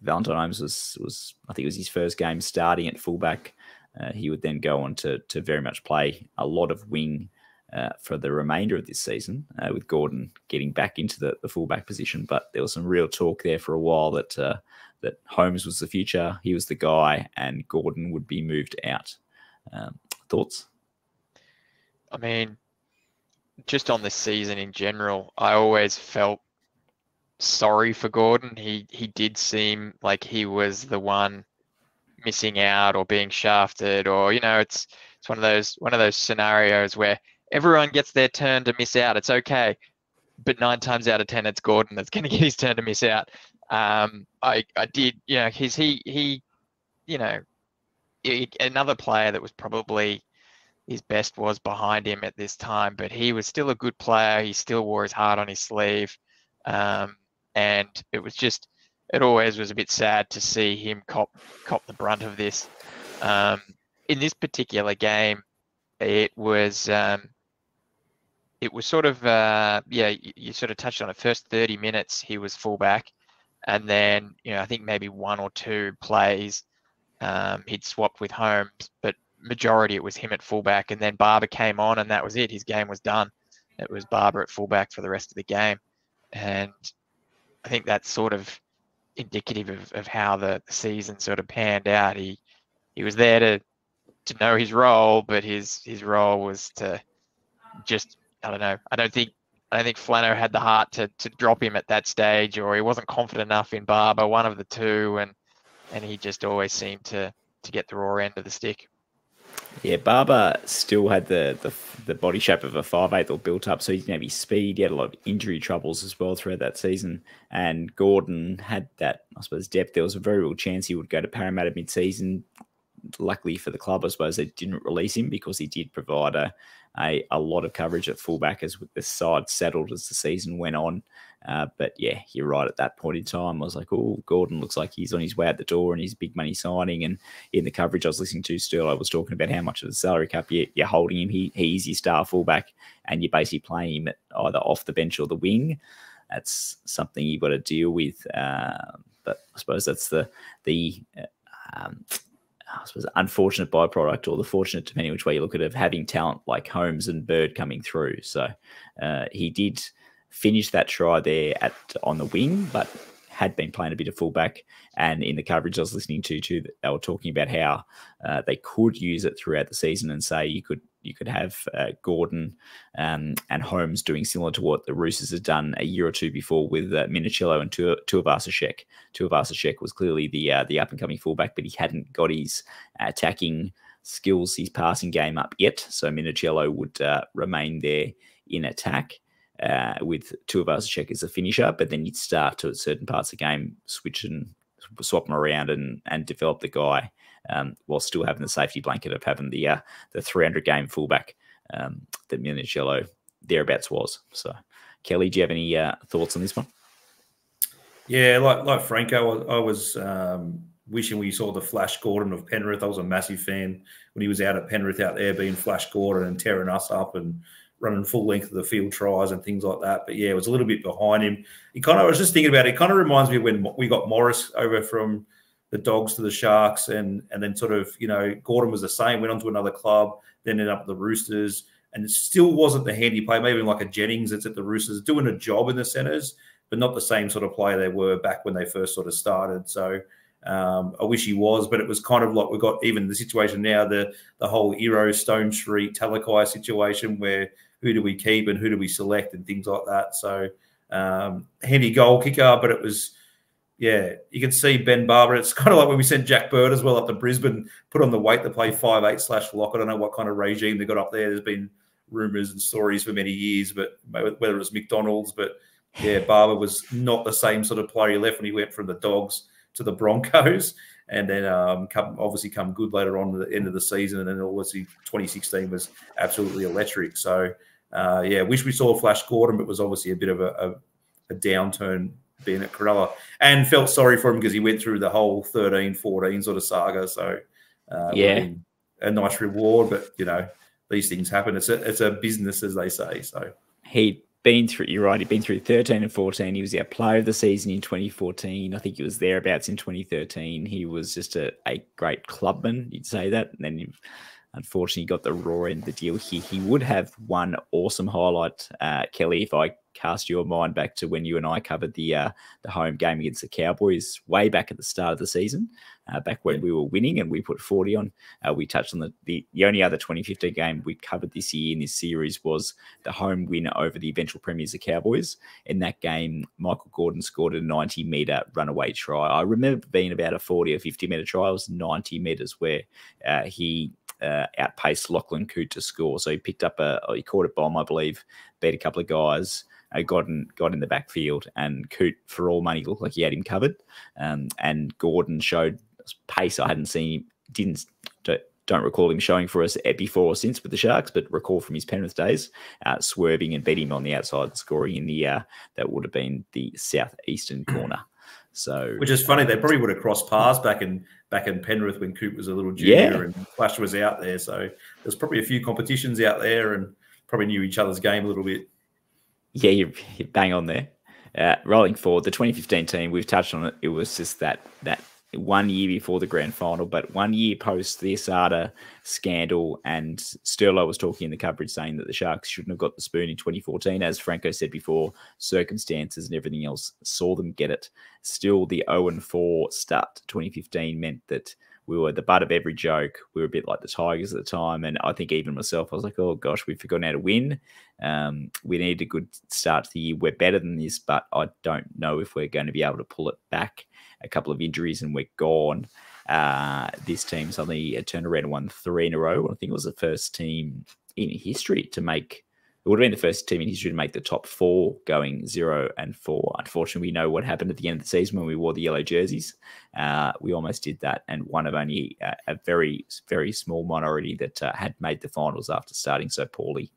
Valentine Holmes was was I think it was his first game starting at fullback. Uh, he would then go on to to very much play a lot of wing uh, for the remainder of this season, uh, with Gordon getting back into the, the fullback position. But there was some real talk there for a while that uh, that Holmes was the future, he was the guy, and Gordon would be moved out. Um, thoughts? I mean, just on this season in general, I always felt sorry for Gordon. He he did seem like he was the one missing out or being shafted, or you know, it's it's one of those one of those scenarios where everyone gets their turn to miss out. It's okay, but nine times out of ten, it's Gordon that's going to get his turn to miss out. Um, I I did, you know, he's he he, you know, he, another player that was probably his best was behind him at this time, but he was still a good player. He still wore his heart on his sleeve, um, and it was just it always was a bit sad to see him cop cop the brunt of this. Um, in this particular game, it was um, it was sort of uh, yeah you, you, sort of touched on it. First thirty minutes he was fullback, and then you know I think maybe one or two plays um, he'd swapped with Holmes, but majority it was him at fullback, and then Barba came on, and that was it. His game was done. It was Barba at fullback for the rest of the game, and I think that's sort of indicative of, of how the, season sort of panned out. He he was there to to know his role, but his his role was to just I don't know. I don't think I don't think Flano had the heart to to drop him at that stage, or he wasn't confident enough in Barba, one of the two, and and he just always seemed to to get the raw end of the stick. Yeah, Barba still had the, the the body shape of a five eight or built up, so he didn't have his speed. He had a lot of injury troubles as well throughout that season. And Gordon had that, I suppose, depth. There was a very real chance he would go to Parramatta mid season. Luckily for the club, I suppose they didn't release him because he did provide a a, a lot of coverage at fullback as the side settled as the season went on. Uh, but yeah, you're right. At that point in time, I was like, oh, Gordon looks like he's on his way out the door and he's big money signing. And in the coverage I was listening to, still, I was talking about how much of the salary cap you, are holding him. He, he's your star fullback, and you're basically playing him either off the bench or the wing. That's something you've got to deal with. Uh, but I suppose that's the the uh, um, I suppose, unfortunate byproduct or the fortunate, depending which way you look at it, of having talent like Holmes and Bird coming through. So uh, he did finish that try there at on the wing, but had been playing a bit of fullback. And in the coverage I was listening to, too, they were talking about how uh, they could use it throughout the season and say you could you could have uh, Gordon um, and Holmes doing similar to what the Roosters had done a year or two before with uh, Minichiello and Tuivasa-Sheck. Tuivasa-Sheck was clearly the uh, the up and coming fullback, but he hadn't got his attacking skills, his passing game up yet. So Minichiello would uh, remain there in attack. Uh, with Tuivasa-Sheck as a finisher, but then you'd start to at certain parts of the game switch and swap them around and and develop the guy um, while still having the safety blanket of having the uh, the 300 game fullback um, that Minichiello thereabouts was. So, Kelly, do you have any uh, thoughts on this one? Yeah, like like Franco, I, I was um, wishing we saw the Flash Gordon of Penrith. I was a massive fan when he was out at Penrith out there being Flash Gordon and tearing us up and running full length of the field tries and things like that. But yeah, it was a little bit behind him. He kind of, I was just thinking about it, it kind of reminds me of when we got Morris over from the Dogs to the Sharks, and and then sort of you know Gordon was the same. Went on to another club, then ended up at the Roosters, and it still wasn't the handy play. Maybe like a Jennings that's at the Roosters, doing a job in the centres, but not the same sort of player they were back when they first sort of started. So. Um, I wish he was, but it was kind of like we've got even the situation now, the the whole Iro Stone Street Talakai situation where who do we keep and who do we select and things like that. So um, handy goal kicker, but it was yeah, you can see Ben Barba. It's kind of like when we sent Jack Bird as well up to Brisbane, put on the weight to play five eight slash lock. I don't know what kind of regime they got up there. There's been rumours and stories for many years, but whether it was McDonald's, but yeah, Barba was not the same sort of player he left when he went from the Dogs to the Broncos, and then um, come obviously come good later on at the end of the season, and then obviously 2016 was absolutely electric. So uh, yeah, wish we saw Flash Gordon, but it was obviously a bit of a, a, a downturn being at Cronulla and felt sorry for him because he went through the whole 13, 14 sort of saga. So, uh, yeah, a nice reward, but you know, these things happen. It's a, it's a business, as they say. So, he'd been through, you're right, he'd been through 13 and 14. He was our player of the season in 2014. I think he was thereabouts in 2013. He was just a, a great clubman, you'd say that. And then unfortunately got the raw end of the deal here. He would have one awesome highlight, uh, Kelly, if I cast your mind back to when you and I covered the uh, the home game against the Cowboys way back at the start of the season, uh, back when we were winning and we put 40 on. Uh, we touched on the, the, the only other 2015 game we covered this year in this series was the home win over the eventual premiers, the Cowboys. In that game, Michael Gordon scored a 90 meter runaway try. I remember being about a 40 or 50 meter try. It was 90 meters where uh, he uh, outpaced Lachlan Coote to score. So he picked up a, he caught a bomb, I believe, beat a couple of guys, uh, got in got in the backfield, and Coote for all money looked like he had him covered. Um, and Gordon showed pace I hadn't seen. Didn't don't, recall him showing for us before or since with the Sharks, but recall from his Penrith days, uh, swerving and beating him on the outside, scoring in the uh, that would have been the southeastern corner. So, which is funny, they probably would have crossed paths back in back in Penrith when Coop was a little junior yeah. and Flash was out there. So there's probably a few competitions out there and probably knew each other's game a little bit. Yeah, you're, you're bang on there. Uh, rolling forward, the 2015 team, we've touched on it. It was just that that one year before the grand final, but one year post the Asada scandal. And Sterlo was talking in the coverage saying that the Sharks shouldn't have got the spoon in 2014. As Franco said before, circumstances and everything else saw them get it. Still, the 0 4 start to 2015 meant that we were the butt of every joke. We were a bit like the Tigers at the time. And I think even myself, I was like, oh gosh, we've forgotten how to win. Um, we need a good start to the year. We're better than this, but I don't know if we're going to be able to pull it back. A couple of injuries and we're gone. Uh, this team suddenly turned around and won three in a row. I think it was the first team in history to make it would have been the first team in history to make the top four going zero and four. Unfortunately, we know what happened at the end of the season when we wore the yellow jerseys. Uh, we almost did that, and one of only a, a very, very small minority that uh, had made the finals after starting so poorly.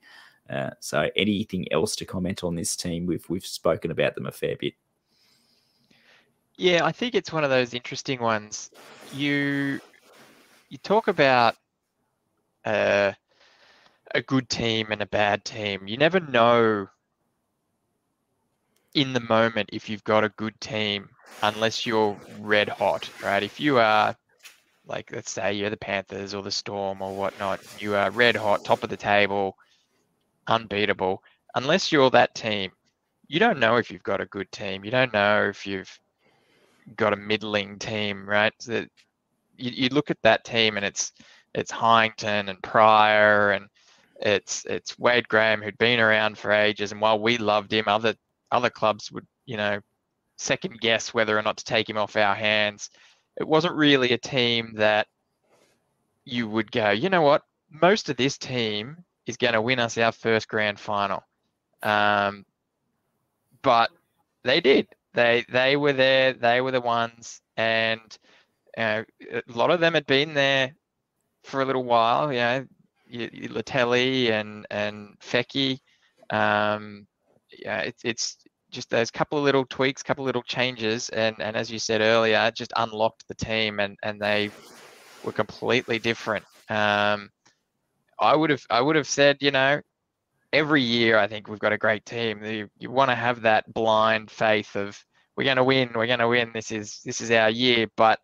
Uh, so, anything else to comment on this team? We've we've spoken about them a fair bit. Yeah, I think it's one of those interesting ones. You you talk about uh, a good team and a bad team. You never know in the moment if you've got a good team unless you're red hot, right? If you are like let's say you're the Panthers or the Storm or whatnot, you are red hot, top of the table, unbeatable. Unless you're that team, you don't know if you've got a good team. You don't know if you've got a middling team, right? So you, you look at that team and it's it's Heighington and Prior and it's it's Wade Graham who'd been around for ages, and while we loved him, other other clubs would you know second guess whether or not to take him off our hands. It wasn't really a team that you would go, you know what, most of this team is going to win us our first grand final. Um, but they did. They they were there. They were the ones, and a lot of them had been there for a little while. You know, Leutele and and Feki. Um, yeah, it's it's just those couple of little tweaks, couple of little changes, and and as you said earlier, just unlocked the team, and and they were completely different. Um, I would have I would have said, you know, every year I think we've got a great team. You, you want to have that blind faith of we're going to win, we're going to win. This is this is our year, but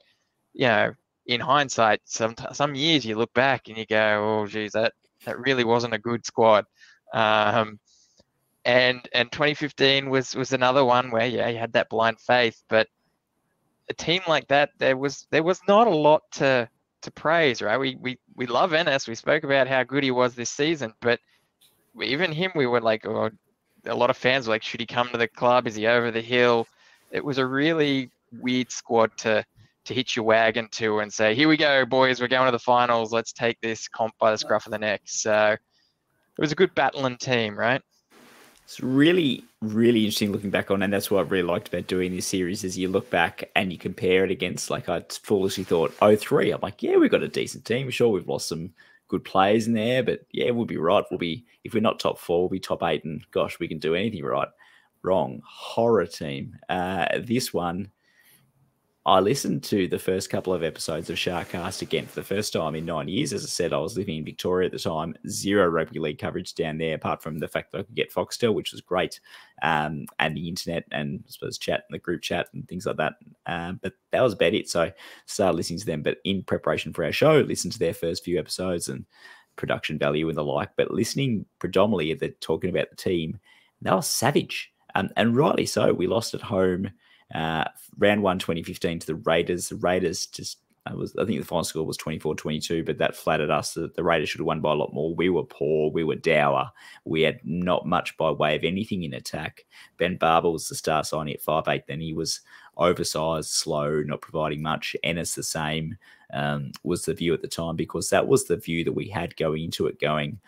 you know, in hindsight, some some years you look back and you go, oh, geez, that that really wasn't a good squad. Um, and and 2015 was was another one where yeah, you had that blind faith, but a team like that, there was there was not a lot to to praise, right? We we we love Ennis. We spoke about how good he was this season, but even him, we were like, oh, a lot of fans were like, should he come to the club? Is he over the hill? It was a really weird squad to to hitch your wagon to and say, here we go, boys, we're going to the finals. Let's take this comp by the scruff of the neck. So it was a good battling team, right? It's really, really interesting looking back on, and that's what I really liked about doing this series is you look back and you compare it against like I foolishly thought 03. I'm like, yeah, we've got a decent team. Sure, we've lost some good players in there, but yeah, we'll be right. We'll be if we're not top four, we'll be top eight, and gosh, we can do anything right. Wrong, horror team. Uh, this one I listened to the first couple of episodes of Sharkcast again for the first time in nine years. As I said, I was living in Victoria at the time, zero rugby league coverage down there, apart from the fact that I could get Foxtel, which was great, um, and the internet and I suppose chat and the group chat and things like that. Um, but that was about it. So started listening to them. But in preparation for our show, listened to their first few episodes and production value and the like. But listening predominantly, they're talking about the team, they were savage. Um, and rightly so. We lost at home uh, round one 2015 to the Raiders. The Raiders just I was I think the final score was 24-22, but that flattered us. The, the Raiders should have won by a lot more. We were poor, we were dour. We had not much by way of anything in attack. Ben Barba was the star signing at five eight. Then he was oversized, slow, not providing much. Ennis the same um, was the view at the time because that was the view that we had going into it. Going,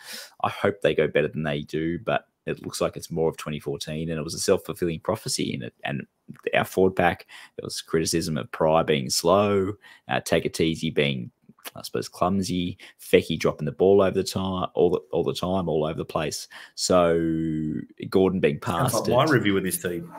I hope they go better than they do, but it looks like it's more of 2014, and it was a self fulfilling prophecy in it. And our forward pack, there was criticism of Pry being slow, uh, Tagataese being, I suppose, clumsy, Feki dropping the ball over the time, all the all the time, all over the place. So Gordon being passed. Like my review of this team.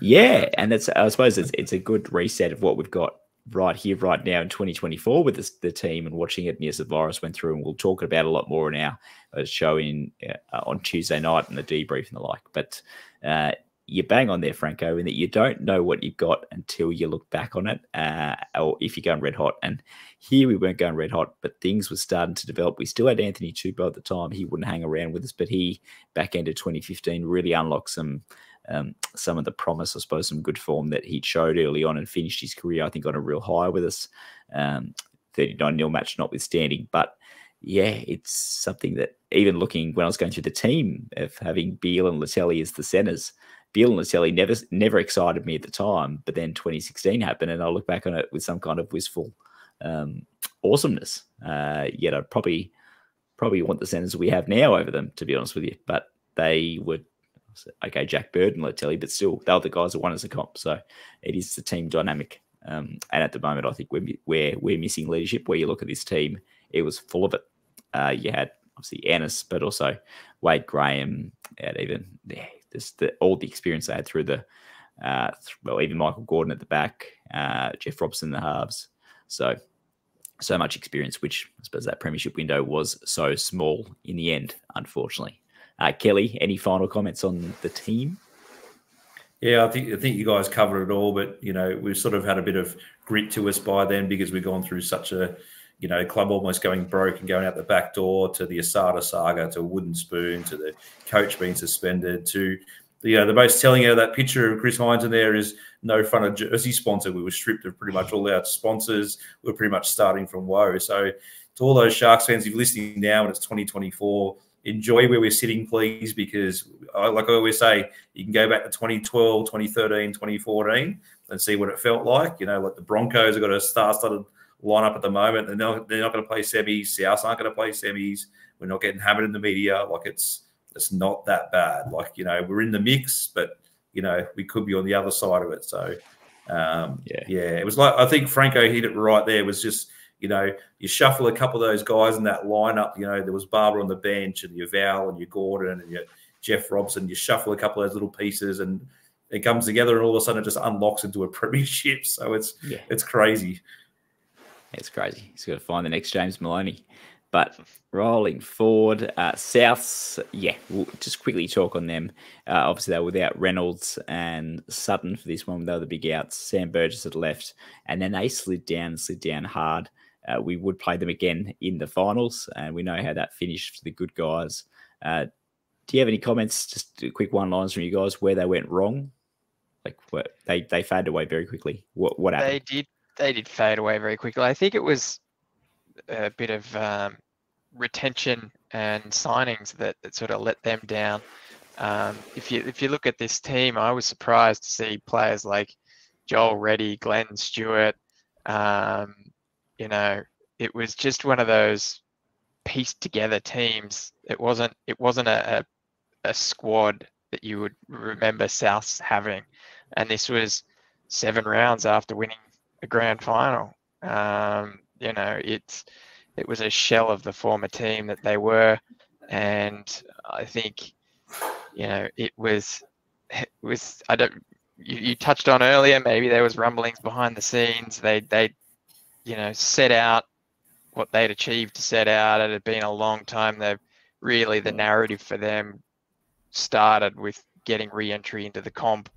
Yeah, and it's I suppose it's it's a good reset of what we've got right here, right now in 2024 with this, the team and watching it. the virus went through, and we'll talk about a lot more in our uh, show in uh, on Tuesday night and the debrief and the like. But uh, you bang on there, Franco, in that you don't know what you've got until you look back on it, uh, or if you're going red hot. And here we weren't going red hot, but things were starting to develop. We still had Anthony Tupou at the time. He wouldn't hang around with us, but he back into 2015 really unlocked some um, some of the promise, I suppose, some good form that he showed early on and finished his career, I think, on a real high with us. Um, 39 nil match notwithstanding. But yeah, it's something that even looking when I was going through the team of having Beale and Leutele as the centers, Beale and Leutele never never excited me at the time. But then 2016 happened, and I look back on it with some kind of wistful um, awesomeness. Uh, yet I probably probably want the centers we have now over them, to be honest with you. But they were okay, Jack Bird and Leutele, but still, they were the guys that won as a comp. So it is the team dynamic. Um, and at the moment, I think we're, we're, we're missing leadership. Where you look at this team, it was full of it. Uh, you had obviously Ennis, but also Wade Graham, and even yeah, just the, all the experience they had through the, uh, well, even Michael Gordon at the back, uh, Jeff Robson in the halves. So, so much experience, which I suppose that premiership window was so small in the end, unfortunately. Uh, Kelly, any final comments on the team? Yeah, I think I think you guys covered it all, but you know we've sort of had a bit of grit to us by then because we've gone through such a you know club almost going broke and going out the back door to the Asada saga to Wooden Spoon to the coach being suspended to you know the most telling out of that picture of Chris Hines in there is no front of jersey sponsor. We were stripped of pretty much all our sponsors. We are pretty much starting from woe. So to all those Sharks fans, if you're listening now and it's 2024 enjoy where we're sitting, please, because I, like I always say, you can go back to 2012, 2013, 2014 and see what it felt like. You know, like the Broncos have got a star-studded lineup at the moment. They're not, they're not going to play semis. South aren't going to play semis. We're not getting hammered in the media. Like it's it's not that bad. Like you know, we're in the mix, but you know, we could be on the other side of it. So um, yeah, yeah, it was like I think Franco hit it right there. It was just you know, you shuffle a couple of those guys in that lineup. You know, there was Barba on the bench and your Val and your Gordon and your Jeff Robson. You shuffle a couple of those little pieces and it comes together and all of a sudden it just unlocks into a premiership. So it's yeah. it's crazy. It's crazy. He's got to find the next James Maloney. But rolling forward, uh, Souths, yeah, we'll just quickly talk on them. Uh, obviously, they were without Reynolds and Sutton for this one. They were the big outs. Sam Burgess had left, and then they slid down, slid down hard uh, we would play them again in the finals, and we know how that finished for the good guys. Uh, do you have any comments? Just quick one lines from you guys where they went wrong. Like what, they they faded away very quickly. What what happened? They did they did fade away very quickly. I think it was a bit of um, retention and signings that, that sort of let them down. Um, if you if you look at this team, I was surprised to see players like Joel Reddy, Glenn Stewart, um, you know, it was just one of those pieced together teams. It wasn't it wasn't a, a, a squad that you would remember South having, and this was seven rounds after winning a grand final. Um, you know, it's it was a shell of the former team that they were, and I think, you know, it was it was I don't you, you touched on earlier, maybe there was rumblings behind the scenes. They they, you know, set out what they'd achieved to set out. It had been a long time. They've really the narrative for them started with getting re-entry into the comp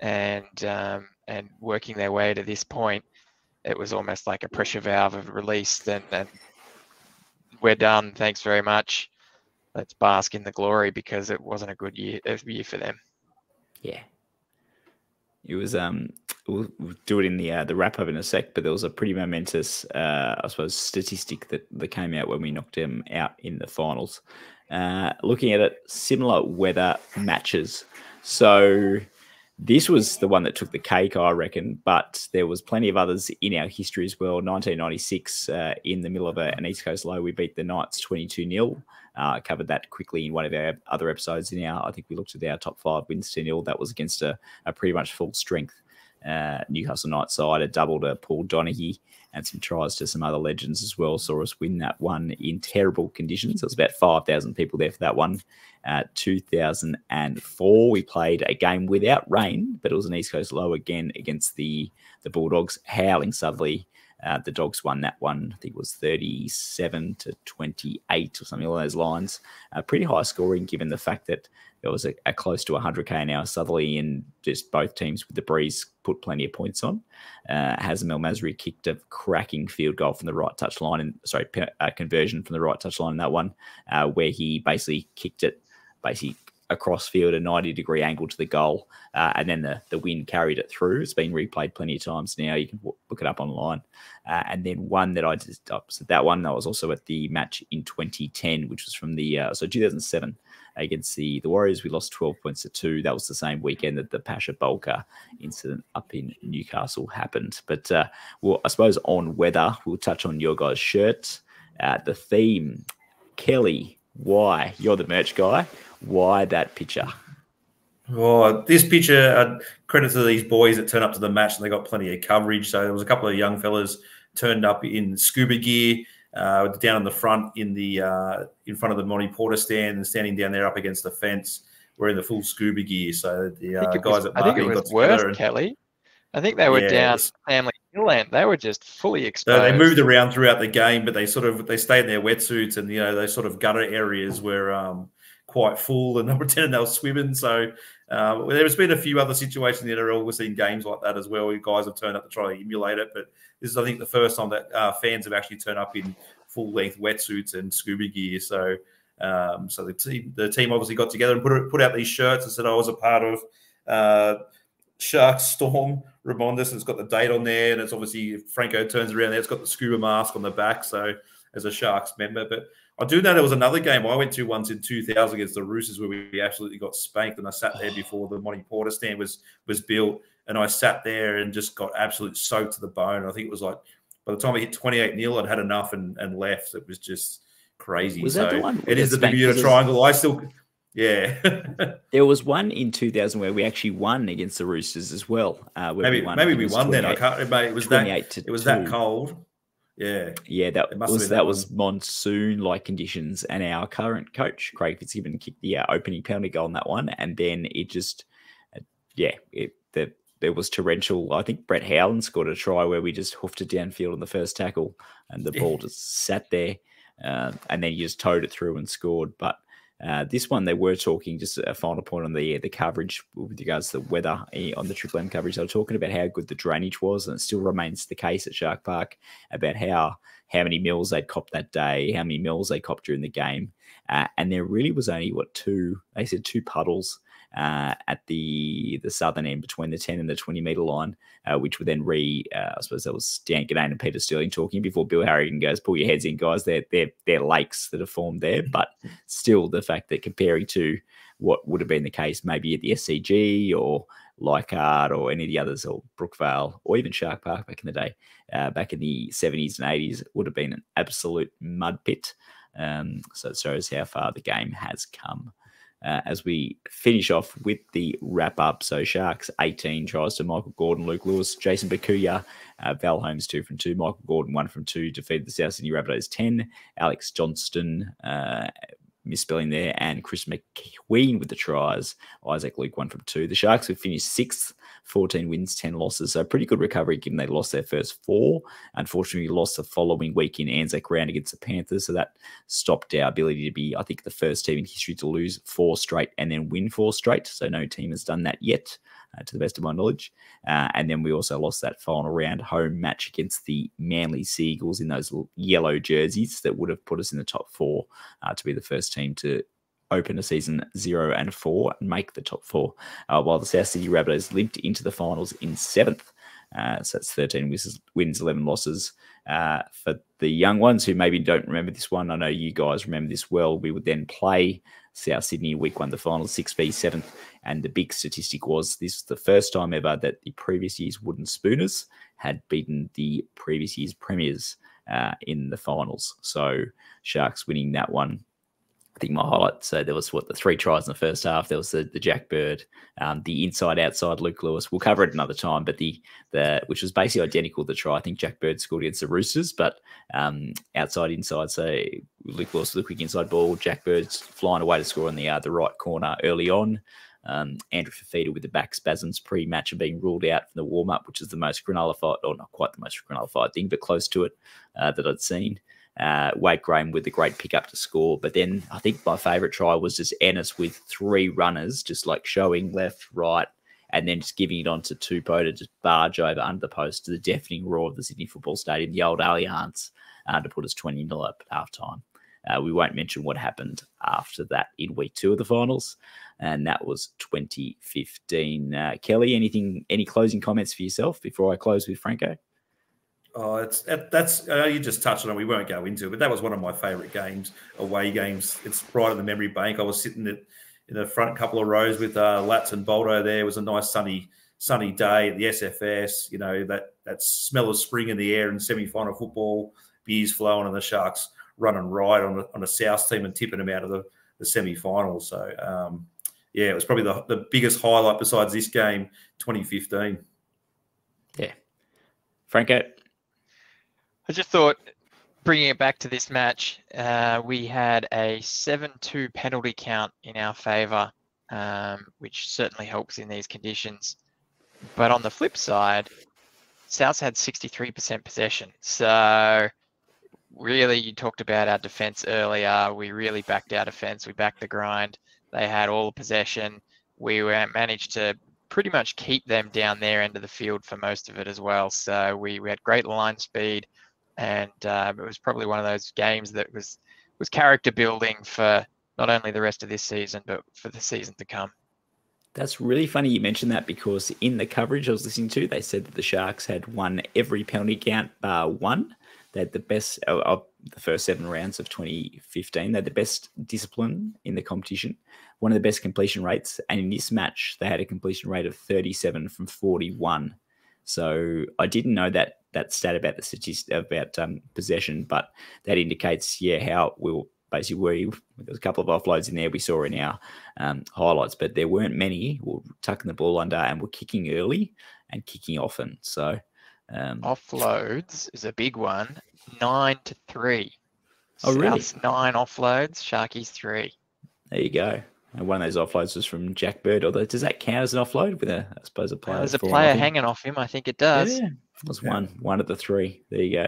and um, and working their way to this point. It was almost like a pressure valve of release. And, and we're done. Thanks very much. Let's bask in the glory because it wasn't a good year, a year for them. Yeah, it was um we'll, we'll do it in the uh, the wrap up in a sec, but there was a pretty momentous uh, I suppose statistic that that came out when we knocked him out in the finals. Uh, looking at it, similar weather matches. So this was the one that took the cake, I reckon. But there was plenty of others in our history as well. 1996, uh, in the middle of a, an East Coast low, we beat the Knights 22 0. Uh, covered that quickly in one of our other episodes. In our, I think we looked at our top five wins to nil. That was against a, a pretty much full strength uh, Newcastle Knights side. A double to Paul Donaghy and some tries to some other legends as well. Saw us win that one in terrible conditions. There was about 5,000 people there for that one. Uh, 2004, we played a game without rain, but it was an East Coast low again against the, the Bulldogs, howling southerly. Uh, the Dogs won that one. I think it was 37 to 28 or something along those lines. Uh, pretty high scoring given the fact that it was a, a, close to 100k an hour southerly, and just both teams with the breeze put plenty of points on. Uh, Hazem El Masri kicked a cracking field goal from the right touch line, and sorry, a conversion from the right touch line in that one, uh, where he basically kicked it basically across field a 90 degree angle to the goal uh, and then the, the wind carried it through. It's been replayed plenty of times now. You can look it up online. Uh, and then one that i just uh, so that one that was also at the match in 2010 which was from the uh, so 2007 against the the warriors. We lost 12 points to two. That was the same weekend that the Pasha Bulker incident up in newcastle happened. But uh, well i suppose on weather we'll touch on your guys shirts uh, the theme kelly why? You're the merch guy why that picture? Oh, this picture, uh, credit to these boys that turned up to the match and they got plenty of coverage. So there was a couple of young fellas turned up in scuba gear, uh, down in the front in the uh, in front of the Monty Porter stand and standing down there up against the fence, wearing the full scuba gear. So the uh, guys was, at marketing got together. And, Kelly. I think they were yeah, down family inland. They were just fully exposed. So they moved around throughout the game, but they sort of they stayed in their wetsuits and you know those sort of gutter areas where um, quite full and number 10 and they were swimming. So uh, there's been a few other situations in the NRL. We've seen games like that as well. You guys have turned up to try to emulate it. But this is, I think, the first time that uh, fans have actually turned up in full length wetsuits and scuba gear. So um, so the team, the team obviously got together and put, put out these shirts and said, I was a part of uh, Sharks Storm Remondis. And it's got the date on there. And it's obviously, Franco turns around there, it's got the scuba mask on the back. So as a Sharks member. But I do know there was another game I went to once in 2000 against the Roosters where we absolutely got spanked, and I sat there before the Monty Porter stand was was built, and I sat there and just got absolutely soaked to the bone. I think it was like by the time I hit 28 nil, I'd had enough and, and left. It was just crazy. Was so that the one? It is the Bermuda Triangle. I still. Yeah. there was one in 2000 where we actually won against the Roosters as well. Uh, maybe we won, maybe we won then. I can't. Remember. It was that. It was that cold. Yeah, yeah, that was that, that was monsoon like conditions, and our current coach Craig Fitzgibbon kicked the uh, opening penalty goal on that one, and then it just, uh, yeah, it the there was torrential. I think Brett Howland scored a try where we just hoofed it downfield on the first tackle, and the ball just sat there, uh, and then you just towed it through and scored. But uh, this one, they were talking just a final point on the the coverage with regards to the weather eh, on the Triple M coverage. They were talking about how good the drainage was, and it still remains the case at Shark Park about how how many mills they'd copped that day, how many mills they copped during the game, uh, and there really was only what two? They said two puddles uh, at the the southern end between the 10 and the 20 meter line, uh, which would then re, uh, I suppose that was Dan Ginnane and Peter Sterling talking before Bill Harrigan goes, pull your heads in, guys. They're, they're, they're lakes that have formed there. But still, the fact that comparing to what would have been the case maybe at the SCG or Leichhardt or any of the others, or Brookvale, or even Shark Park back in the day, uh, back in the 70s and 80s, would have been an absolute mud pit. Um, so it shows how far the game has come uh, as we finish off with the wrap up. So Sharks 18 tries to Michael Gordon, Luke Lewis, Jayson Bukuya, uh, Val Holmes two from two, Michael Gordon one from two, defeated the South Sydney Rabbitohs 10, Alex Johnston. Uh, misspelling there, and Chris McQueen with the tries. Isaac Luke one from two. The Sharks have finished sixth, 14 wins, 10 losses. So pretty good recovery given they lost their first four. Unfortunately, lost the following week in Anzac round against the Panthers. So that stopped our ability to be, I think, the first team in history to lose four straight and then win four straight. So no team has done that yet. Uh, to the best of my knowledge. Uh, and then we also lost that final round home match against the Manly Seagulls in those yellow jerseys that would have put us in the top four uh, to be the first team to open a season zero and four and make the top four, uh, while the South Sydney Rabbitohs limped into the finals in seventh. Uh, so that's 13 wins, 11 losses. Uh, for the young ones who maybe don't remember this one, I know you guys remember this well. We would then play South Sydney week one, the final 6v7. And the big statistic was this was the first time ever that the previous year's Wooden Spooners had beaten the previous year's Premiers uh, in the finals. So Sharks winning that one I think my highlight. So there was what the three tries in the first half. There was the, the Jack Bird, um, the inside outside Luke Lewis. We'll cover it another time, but the the which was basically identical to the try. I think Jack Bird scored against the Roosters, but um, outside inside. So Luke Lewis with a quick inside ball. Jack Bird's flying away to score in the uh, the right corner early on. Um, Andrew Fifita with the back spasms pre-match and being ruled out from the warm-up, which is the most fight, or not quite the most fight thing, but close to it uh, that I'd seen uh, Wade Graham with a great pickup to score. But then I think my favourite try was just Ennis with three runners, just like showing left, right, and then just giving it on to Tupou to just barge over under the post to the deafening roar of the Sydney Football Stadium, the old Allianz, uh, to put us 20 0 up at half time. Uh, we won't mention what happened after that in week two of the finals, and that was 2015. Uh, Kelly, anything, any closing comments for yourself before I close with Franco? Oh, it's that's uh, you just touched on it. We won't go into it, but that was one of my favourite games, away games. It's right in the memory bank. I was sitting at, in the front couple of rows with uh, Lats and Boldo. There it was a nice sunny sunny day at the SFS. You know that that smell of spring in the air and semi final football, beers flowing, and the Sharks running right on a, on a South team and tipping them out of the, the semi final. So um, yeah, it was probably the, the biggest highlight besides this game, 2015. Yeah, Franco. I just thought, bringing it back to this match, uh, we had a 7 2 penalty count in our favour, um, which certainly helps in these conditions. But on the flip side, Souths had 63% possession. So, really, you talked about our defence earlier. We really backed our defence, we backed the grind. They had all the possession. We managed to pretty much keep them down their end of the field for most of it as well. So, we, we had great line speed and um, it was probably one of those games that was was character building for not only the rest of this season but for the season to come. That's really funny you mentioned that because in the coverage I was listening to, they said that the Sharks had won every penalty count bar one. They had the best of the first seven rounds of 2015. They had the best discipline in the competition, one of the best completion rates, and in this match they had a completion rate of 37 from 41. So I didn't know that that stat about the statistic about um, possession, but that indicates yeah how we will basically we there's a couple of offloads in there we saw in our um, highlights, but there weren't many. We are tucking the ball under and we're kicking early and kicking often. So um, offloads is a big one. Nine to three. Oh really? nine offloads. Sharkies three. There you go. And one of those offloads was from Jack Bird. Although does that count as an offload with a, I suppose, a player? There's a player hanging off him. I think it does. Yeah, was yeah. one, one of the three. There you go.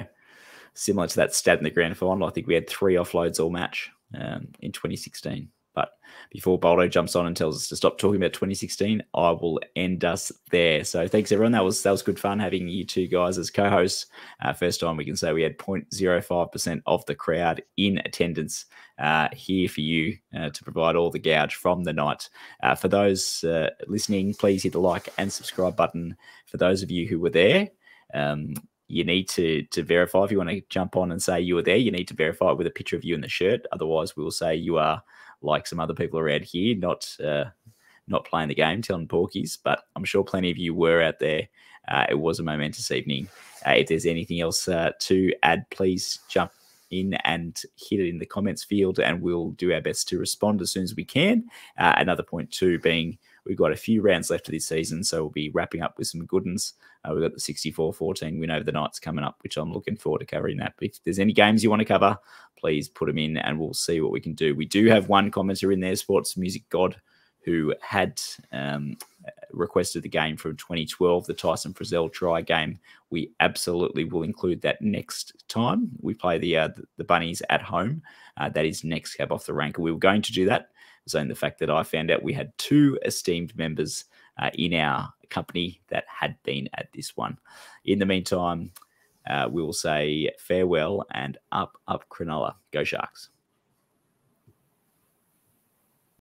Similar to that stat in the grand final, I think we had three offloads all match um, in 2016. But before Baldo jumps on and tells us to stop talking about 2016, I will end us there. So thanks everyone. That was that was good fun having you two guys as co-hosts. Uh, first time we can say we had 0.05% of the crowd in attendance uh, here for you uh, to provide all the gouge from the night. Uh, for those uh, listening, please hit the like and subscribe button. For those of you who were there. Um, you need to to verify if you want to jump on and say you were there you need to verify it with a picture of you in the shirt otherwise we'll say you are like some other people around here, not uh, not playing the game, telling porkies. But I'm sure plenty of you were out there. Uh, it was a momentous evening. Uh, if there's anything else uh, to add, please jump in and hit it in the comments field, and we'll do our best to respond as soon as we can. Uh, another point too being We've got a few rounds left of this season, so we'll be wrapping up with some good ones. Uh, we've got the 64 14 win over the Knights coming up, which I'm looking forward to covering that. But if there's any games you want to cover, please put them in and we'll see what we can do. We do have one commenter in there, Sports Music God, who had um, requested the game from 2012, the Tyson Frizell try game. We absolutely will include that next time we play the uh, the Bunnies at home. Uh, that is next cab off the rank. We were going to do that. In the fact that I found out we had two esteemed members uh, in our company that had been at this one. In the meantime, uh, we will say farewell and up, up Cronulla. Go Sharks.